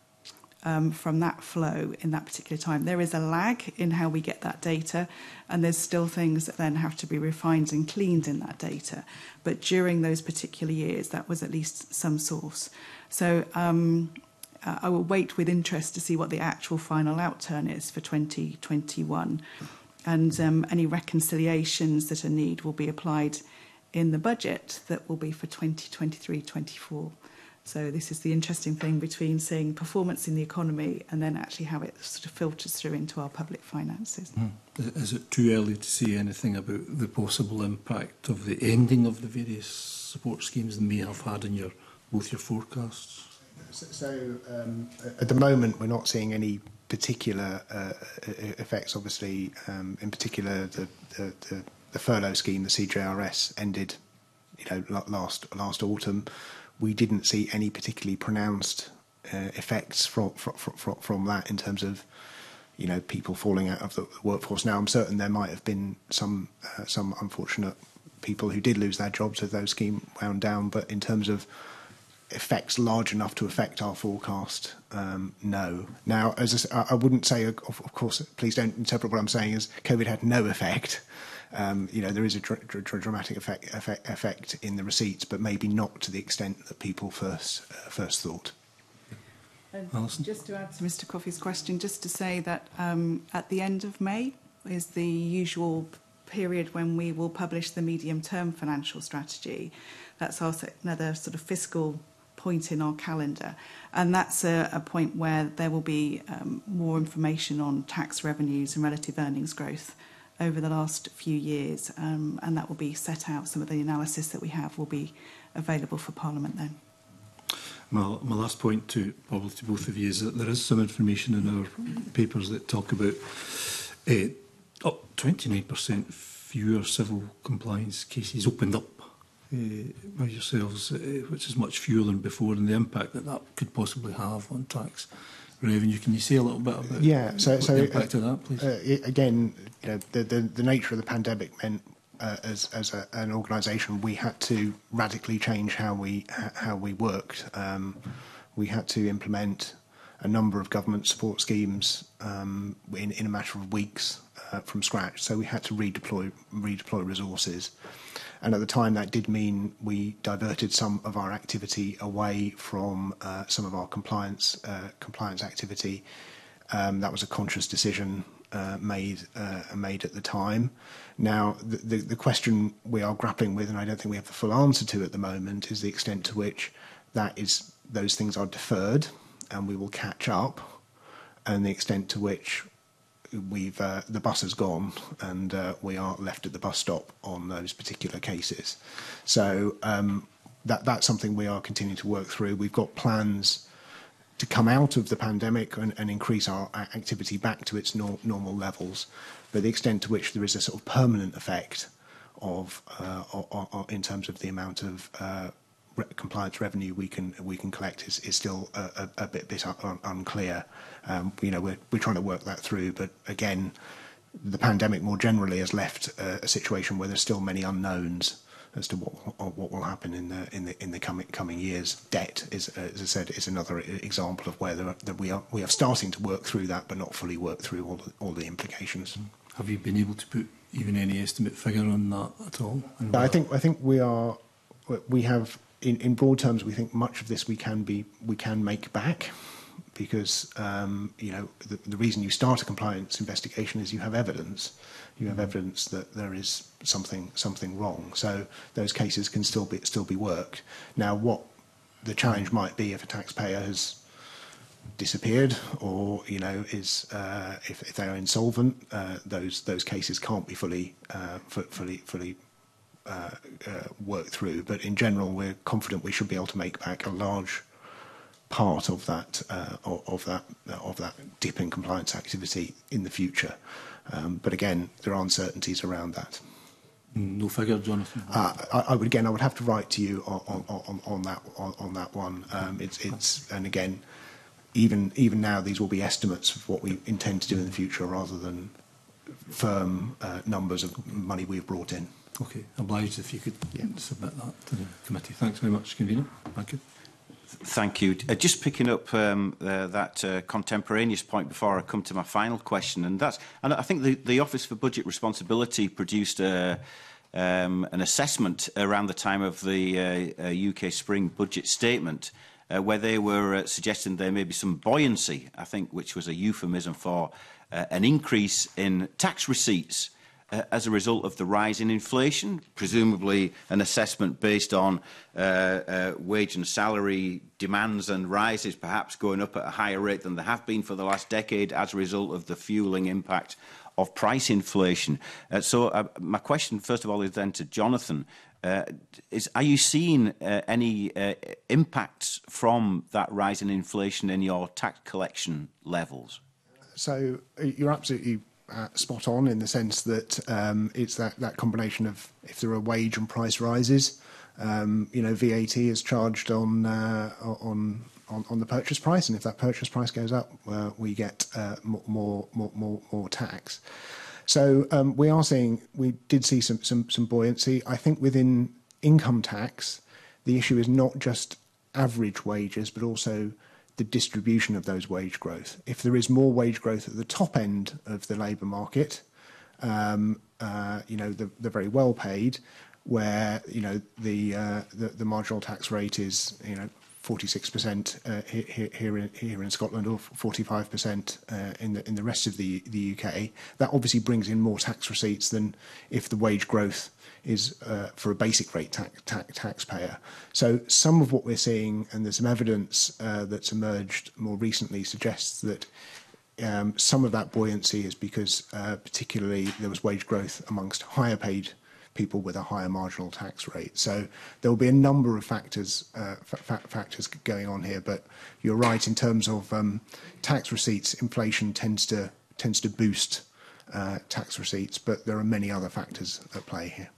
um, from that flow in that particular time. There is a lag in how we get that data, and there's still things that then have to be refined and cleaned in that data. But during those particular years, that was at least some source. So um, uh, I will wait with interest to see what the actual final outturn is for 2021. And um, any reconciliations that are need will be applied in the budget that will be for 2023 24. So this is the interesting thing between seeing performance in the economy and then actually how it sort of filters through into our public finances. Mm. Is it too early to say anything about the possible impact of the ending of the various support schemes that may have had in your both your forecasts? So um, at the moment, we're not seeing any particular uh, e-, effects. Obviously, um, in particular, the, the, the, the furlough scheme, the CJRS, ended, you know, last last autumn. we didn't see any particularly pronounced uh, effects from, from from from that in terms of you know people falling out of the workforce. Now I'm certain there might have been some uh, some unfortunate people who did lose their jobs as those scheme wound down, but in terms of effects large enough to affect our forecast? Um, no. Now, as I, I, wouldn't say, of, course, please don't interpret what I'm saying as COVID had no effect um, you know, there is a dr dr dramatic effect, effect, effect in the receipts, but maybe not to the extent that people first uh, first thought. And Alison? just to add to Mr. Coffey's question, just to say that um, at the end of May is the usual period when we will publish the medium term financial strategy. That's also another sort of fiscal point in our calendar. And that's a, a point where there will be um, more information on tax revenues and relative earnings growth over the last few years, um, and that will be set out. Some of the analysis that we have will be available for Parliament then. Well, my last point to probably to both of you is that there is some information in our papers that talk about uh, up 29% fewer civil compliance cases opened up uh, by yourselves, uh, which is much fewer than before, and the impact that that could possibly have on tax Raven, you can you say a little bit about yeah, so, so the impact uh, of that, please? Uh, it, again, you know, the, the, the nature of the pandemic meant uh, as as a, an organisation we had to radically change how we how we worked. Um, we had to implement a number of government support schemes um, in in a matter of weeks. uh, from scratch. So we had to redeploy redeploy resources, and at the time that did mean we diverted some of our activity away from uh, some of our compliance uh, compliance activity. Um, that was a conscious decision uh, made uh, made at the time. Now, the, the, the question we are grappling with, and I don't think we have the full answer to at the moment, is the extent to which that is those things are deferred, and we will catch up, and the extent to which we've uh, the bus has gone and uh, we are left at the bus stop on uh, those particular cases. So um, that that's something we are continuing to work through. We've got plans to come out of the pandemic and, and increase our activity back to its nor normal levels, but the extent to which there is a sort of permanent effect of uh, or, or, or in terms of the amount of uh, re compliance revenue we can we can collect is, is still a, a, a bit bit un, un, unclear. Um, you know, we're we're trying to work that through, but again, the pandemic more generally has left a, a situation where there's still many unknowns as to what what will happen in the in the in the coming coming years. Debt is, as I said, is another e, example of where are, that we are we are starting to work through that, but not fully work through all the, all the implications. Have you been able to put even any estimate figure on that at all? I think I think we are we have in, in broad terms, we think much of this we can be we can make back because um, you know the, the, reason you start a compliance investigation is you have evidence. You have evidence that there is something something wrong. So those cases can still be still be worked. Now, what the challenge might be if a taxpayer has disappeared or you know is uh, if, if, they are insolvent, uh, those those cases can't be fully uh, fully fully uh, uh, work through. But in general, we're confident we should be able to make back a large part of that uh, of that of that dip in compliance activity in the future. Um, but again, there are uncertainties around that. No mm, figure, Jonathan. Uh, I, I, would again, I would have to write to you on on, on, on that on, on, that one. Um, it's it's and again, even even now, these will be estimates of what we intend to do in the future, rather than firm uh, numbers of money we've brought in. Okay, obliged if you could yeah. submit that to the committee. Thanks very much, Convener. Thank you. Thank you. Uh, just picking up um, uh, that uh, contemporaneous point before I come to my final question, and that's, and I think the, the Office for Budget Responsibility produced a, uh, um, an assessment around the time of the uh, uh, UK Spring Budget Statement, uh, where they were uh, suggesting there may be some buoyancy, I think, which was a euphemism for uh, an increase in tax receipts. Uh, uh, as a result of the rise in inflation, presumably an assessment based on uh, uh, wage and salary demands and rises perhaps going up at a higher rate than they have been for the last decade as a result of the fueling impact of price inflation. Uh, so uh, my question, first of all, is then to Jonathan. Uh, is, are you seeing uh, any uh, impacts from that rise in inflation in your tax collection levels? So you're absolutely uh, spot on in the sense that um, it's that, that combination of if there are wage and price rises, um, you know VAT is charged on, uh, on on on the purchase price, and if that purchase price goes up, uh, we get uh, more, more more more tax. So um, we are seeing we did see some, some some buoyancy. I think within income tax, the issue is not just average wages, but also the distribution of those wage growth. If there is more wage growth at the top end of the labour market, um, uh, you know, the, the very well paid, where you know the, uh, the, the marginal tax rate is you know 46% uh, here, here, in, here in Scotland or 45% uh, in the in the rest of the the UK. That obviously brings in more tax receipts than if the wage growth is uh, for a basic rate ta- ta- taxpayer. So some of what we're seeing, and there's some evidence uh, that's emerged more recently, suggests that um, some of that buoyancy is because uh, particularly there was wage growth amongst higher paid people with a higher marginal tax rate. So there will be a number of factors uh, fa- factors going on here. But you're right in terms of um, tax receipts. Inflation tends to tends to boost uh, tax receipts, but there are many other factors at play here.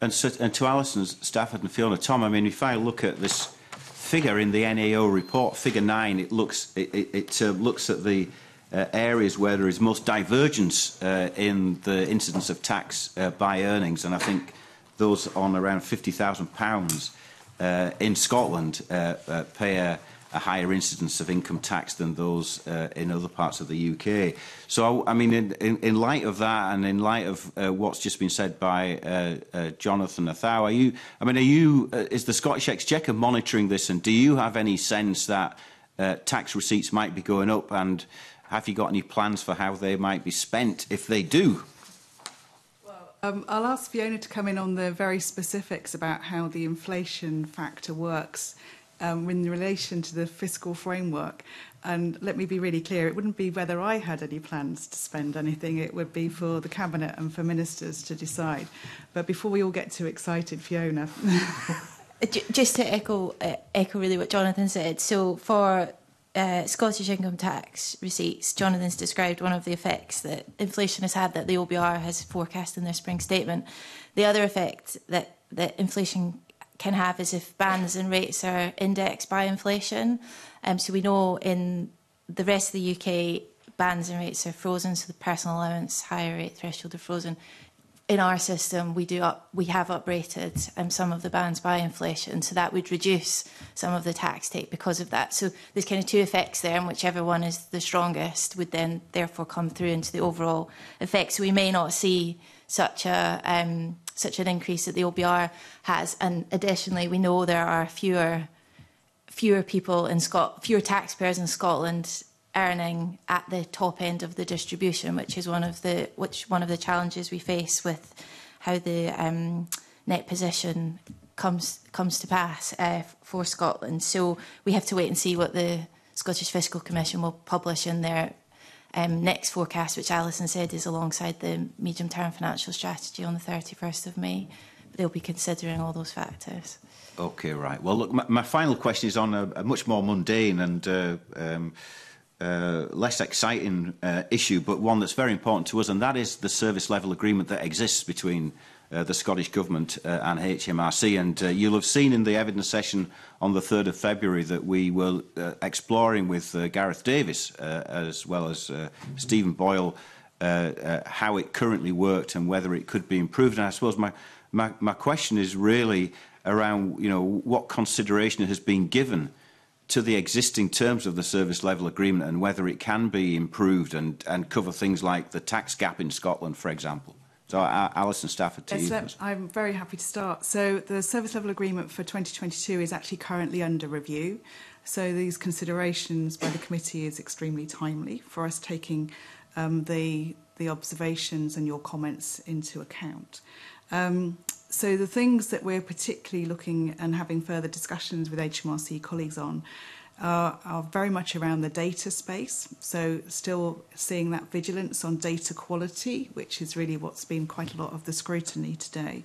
And, so, and to Alison Stafford and Fiona Tom, I mean, if I look at this figure in the NAO report, figure nine, it looks, it, it, it uh, looks at the uh, areas where there is most divergence uh, in the incidence of tax uh, by earnings. And I think those on around £50,000 uh, in Scotland uh, uh, pay a a higher incidence of income tax than those uh, in other parts of the UK. So, I mean, in, in, in light of that and in light of uh, what's just been said by uh, uh, Jonathan Athau, are you, I mean, are you, uh, is the Scottish Exchequer monitoring this and do you have any sense that uh, tax receipts might be going up and have you got any plans for how they might be spent if they do? Um, I'll ask Fiona to come in on the very specifics about how the inflation factor works um, in relation to the fiscal framework. And let me be really clear, it wouldn't be whether I had any plans to spend anything, it would be for the Cabinet and for ministers to decide. But before we all get too excited, Fiona. Just to echo, uh, echo really what Jonathan said. So for uh, Scottish income tax receipts, Jonathan's described one of the effects that inflation has had that the OBR has forecast in their spring statement. The other effect that, that inflation can have is if bans and rates are indexed by inflation. Um, so we know in the rest of the UK, bans and rates are frozen, so the personal allowance higher rate threshold are frozen. In our system, we do up, we have uprated um, some of the bans by inflation, so that would reduce some of the tax take because of that. So there's kind of two effects there, and whichever one is the strongest would then therefore come through into the overall effect. So we may not see such a um, such an increase that the OBR has. And additionally, we know there are fewer fewer people in Scot fewer taxpayers in Scotland earning at the top end of the distribution, which is one of the which one of the challenges we face with how the um, net position comes comes to pass uh, for Scotland. So we have to wait and see what the Scottish Fiscal Commission will publish in their um, next forecast, which Alison said is alongside the medium term financial strategy on the 31st of May. But they'll be considering all those factors. Okay, right. Well, look, my, my final question is on a, a much more mundane and uh, um, uh, less exciting uh, issue, but one that's very important to us, and that is the service level agreement that exists between Uh, the Scottish Government uh, and HMRC. And uh, you'll have seen in the evidence session on the 3rd of February that we were uh, exploring with uh, Gareth Davis uh, as well as uh, Stephen Boyle uh, uh, how it currently worked and whether it could be improved. And I suppose my, my, my question is really around you know what consideration has been given to the existing terms of the service level agreement and whether it can be improved and, and cover things like the tax gap in Scotland, for example. So Alison Stafford to yes, you. I'm very happy to start. So the service level agreement for 2022 is actually currently under review. So these considerations by the committee is extremely timely for us taking um, the, the observations and your comments into account. Um, so the things that we're particularly looking and having further discussions with HMRC colleagues on are, are very much around the data space. So, still seeing that vigilance on data quality, which is really what's been quite a lot of the scrutiny today,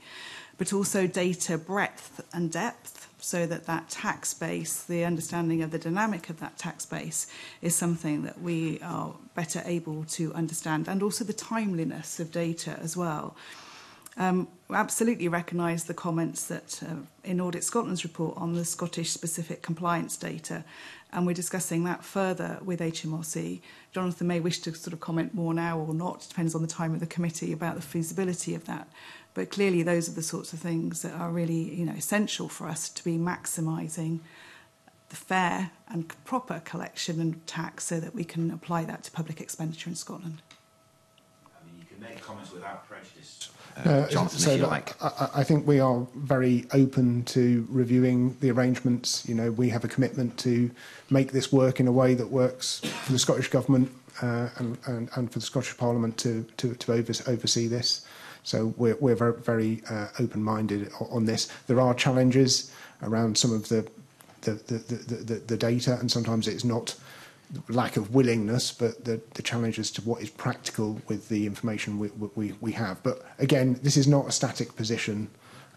but also data breadth and depth. So that that tax base, the understanding of the dynamic of that tax base, is something that we are better able to understand, and also the timeliness of data as well. Um, we absolutely recognise the comments that uh, in Audit Scotland's report on the Scottish specific compliance data, and we're discussing that further with HMRC. Jonathan may wish to sort of comment more now or not, depends on the time of the committee about the feasibility of that. But clearly, those are the sorts of things that are really you know essential for us to be maximising the fair and proper collection and tax so that we can apply that to public expenditure in Scotland. I mean, you can make comments without prejudice Uh, uh, Jonathan, so if you like. I, I, think we are very open to reviewing the arrangements. You know, we have a commitment to make this work in a way that works for the Scottish Government uh, and, and, and, for the Scottish Parliament to, to, to oversee this. So we're, we're very, very uh, open-minded on this. There are challenges around some of the the, the, the, the, the data, and sometimes it's not lack of willingness, but the, the challenge as to what is practical with the information we, we, we have. But again, this is not a static position,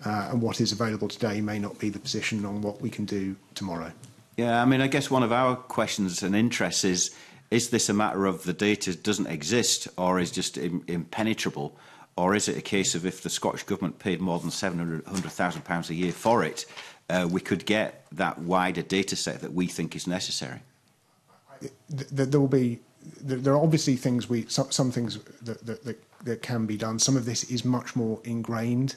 uh, and what is available today may not be the position on what we can do tomorrow. Yeah, I mean, I guess one of our questions and interests is is this a matter of the data doesn't exist or is just impenetrable? Or is it a case of if the Scottish Government paid more than £700,000 a year for it, uh, we could get that wider data set that we think is necessary? th- there will be there are obviously things we some, some things that, that, that that can be done. Some of this is much more ingrained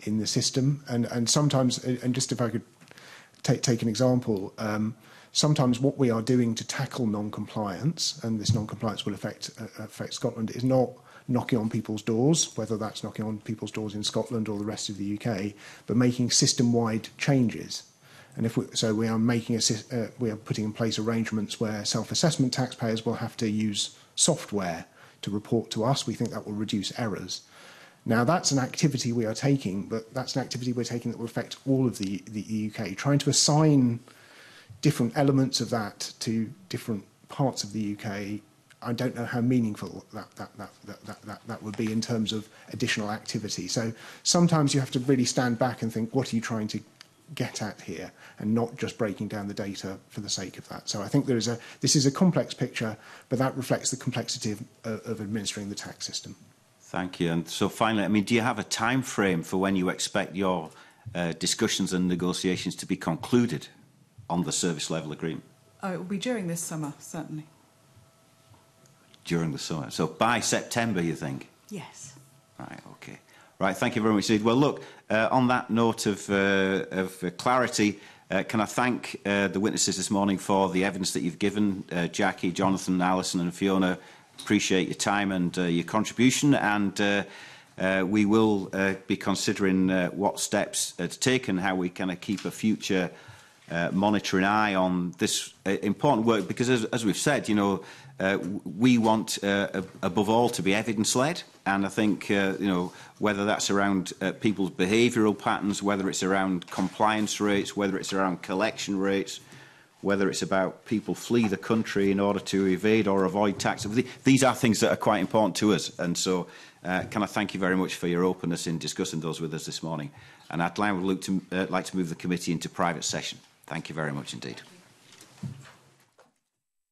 in the system, and and sometimes and just if I could take take an example. Um, sometimes what we are doing to tackle non-compliance, and this non-compliance will affect uh, affect Scotland, is not knocking on people's doors, whether that's knocking on people's doors in Scotland or the rest of the UK, but making system-wide changes. And if we, so, we are making a, uh, we are putting in place arrangements where self-assessment taxpayers will have to use software to report to us. We think that will reduce errors. Now, that's an activity we are taking, but that's an activity we're taking that will affect all of the, the UK. Trying to assign different elements of that to different parts of the UK, I don't know how meaningful that, that, that, that, that, that, that would be in terms of additional activity. So sometimes you have to really stand back and think, what are you trying to get at here and not just breaking down the data for the sake of that. So I think there is a this is a complex picture, but that reflects the complexity of, uh, of administering the tax system. Thank you. And so finally, I mean, do you have a time frame for when you expect your uh, discussions and negotiations to be concluded on the service level agreement? Oh, uh, it will be during this summer, certainly. During the summer. So by September, you think? Yes. Right, okay. Right, thank you very much indeed. Well, look, uh, on that note of, uh, of uh, clarity, uh, can I thank uh, the witnesses this morning for the evidence that you've given, uh, Jackie, Jonathan, Alison and Fiona. Appreciate your time and uh, your contribution and uh, uh, we will uh, be considering uh, what steps uh, to take and how we can uh, keep a future uh, monitoring eye on this uh, important work because as, as we've said, you know, uh, we want uh, above all to be evidence-led. And I think, uh, you know, whether that's around uh, people's behavioural patterns, whether it's around compliance rates, whether it's around collection rates, whether it's about people flee the country in order to evade or avoid tax. These are things that are quite important to us. And so uh, can I thank you very much for your openness in discussing those with us this morning. And I'd like to, uh, like to move the committee into private session. Thank you very much indeed.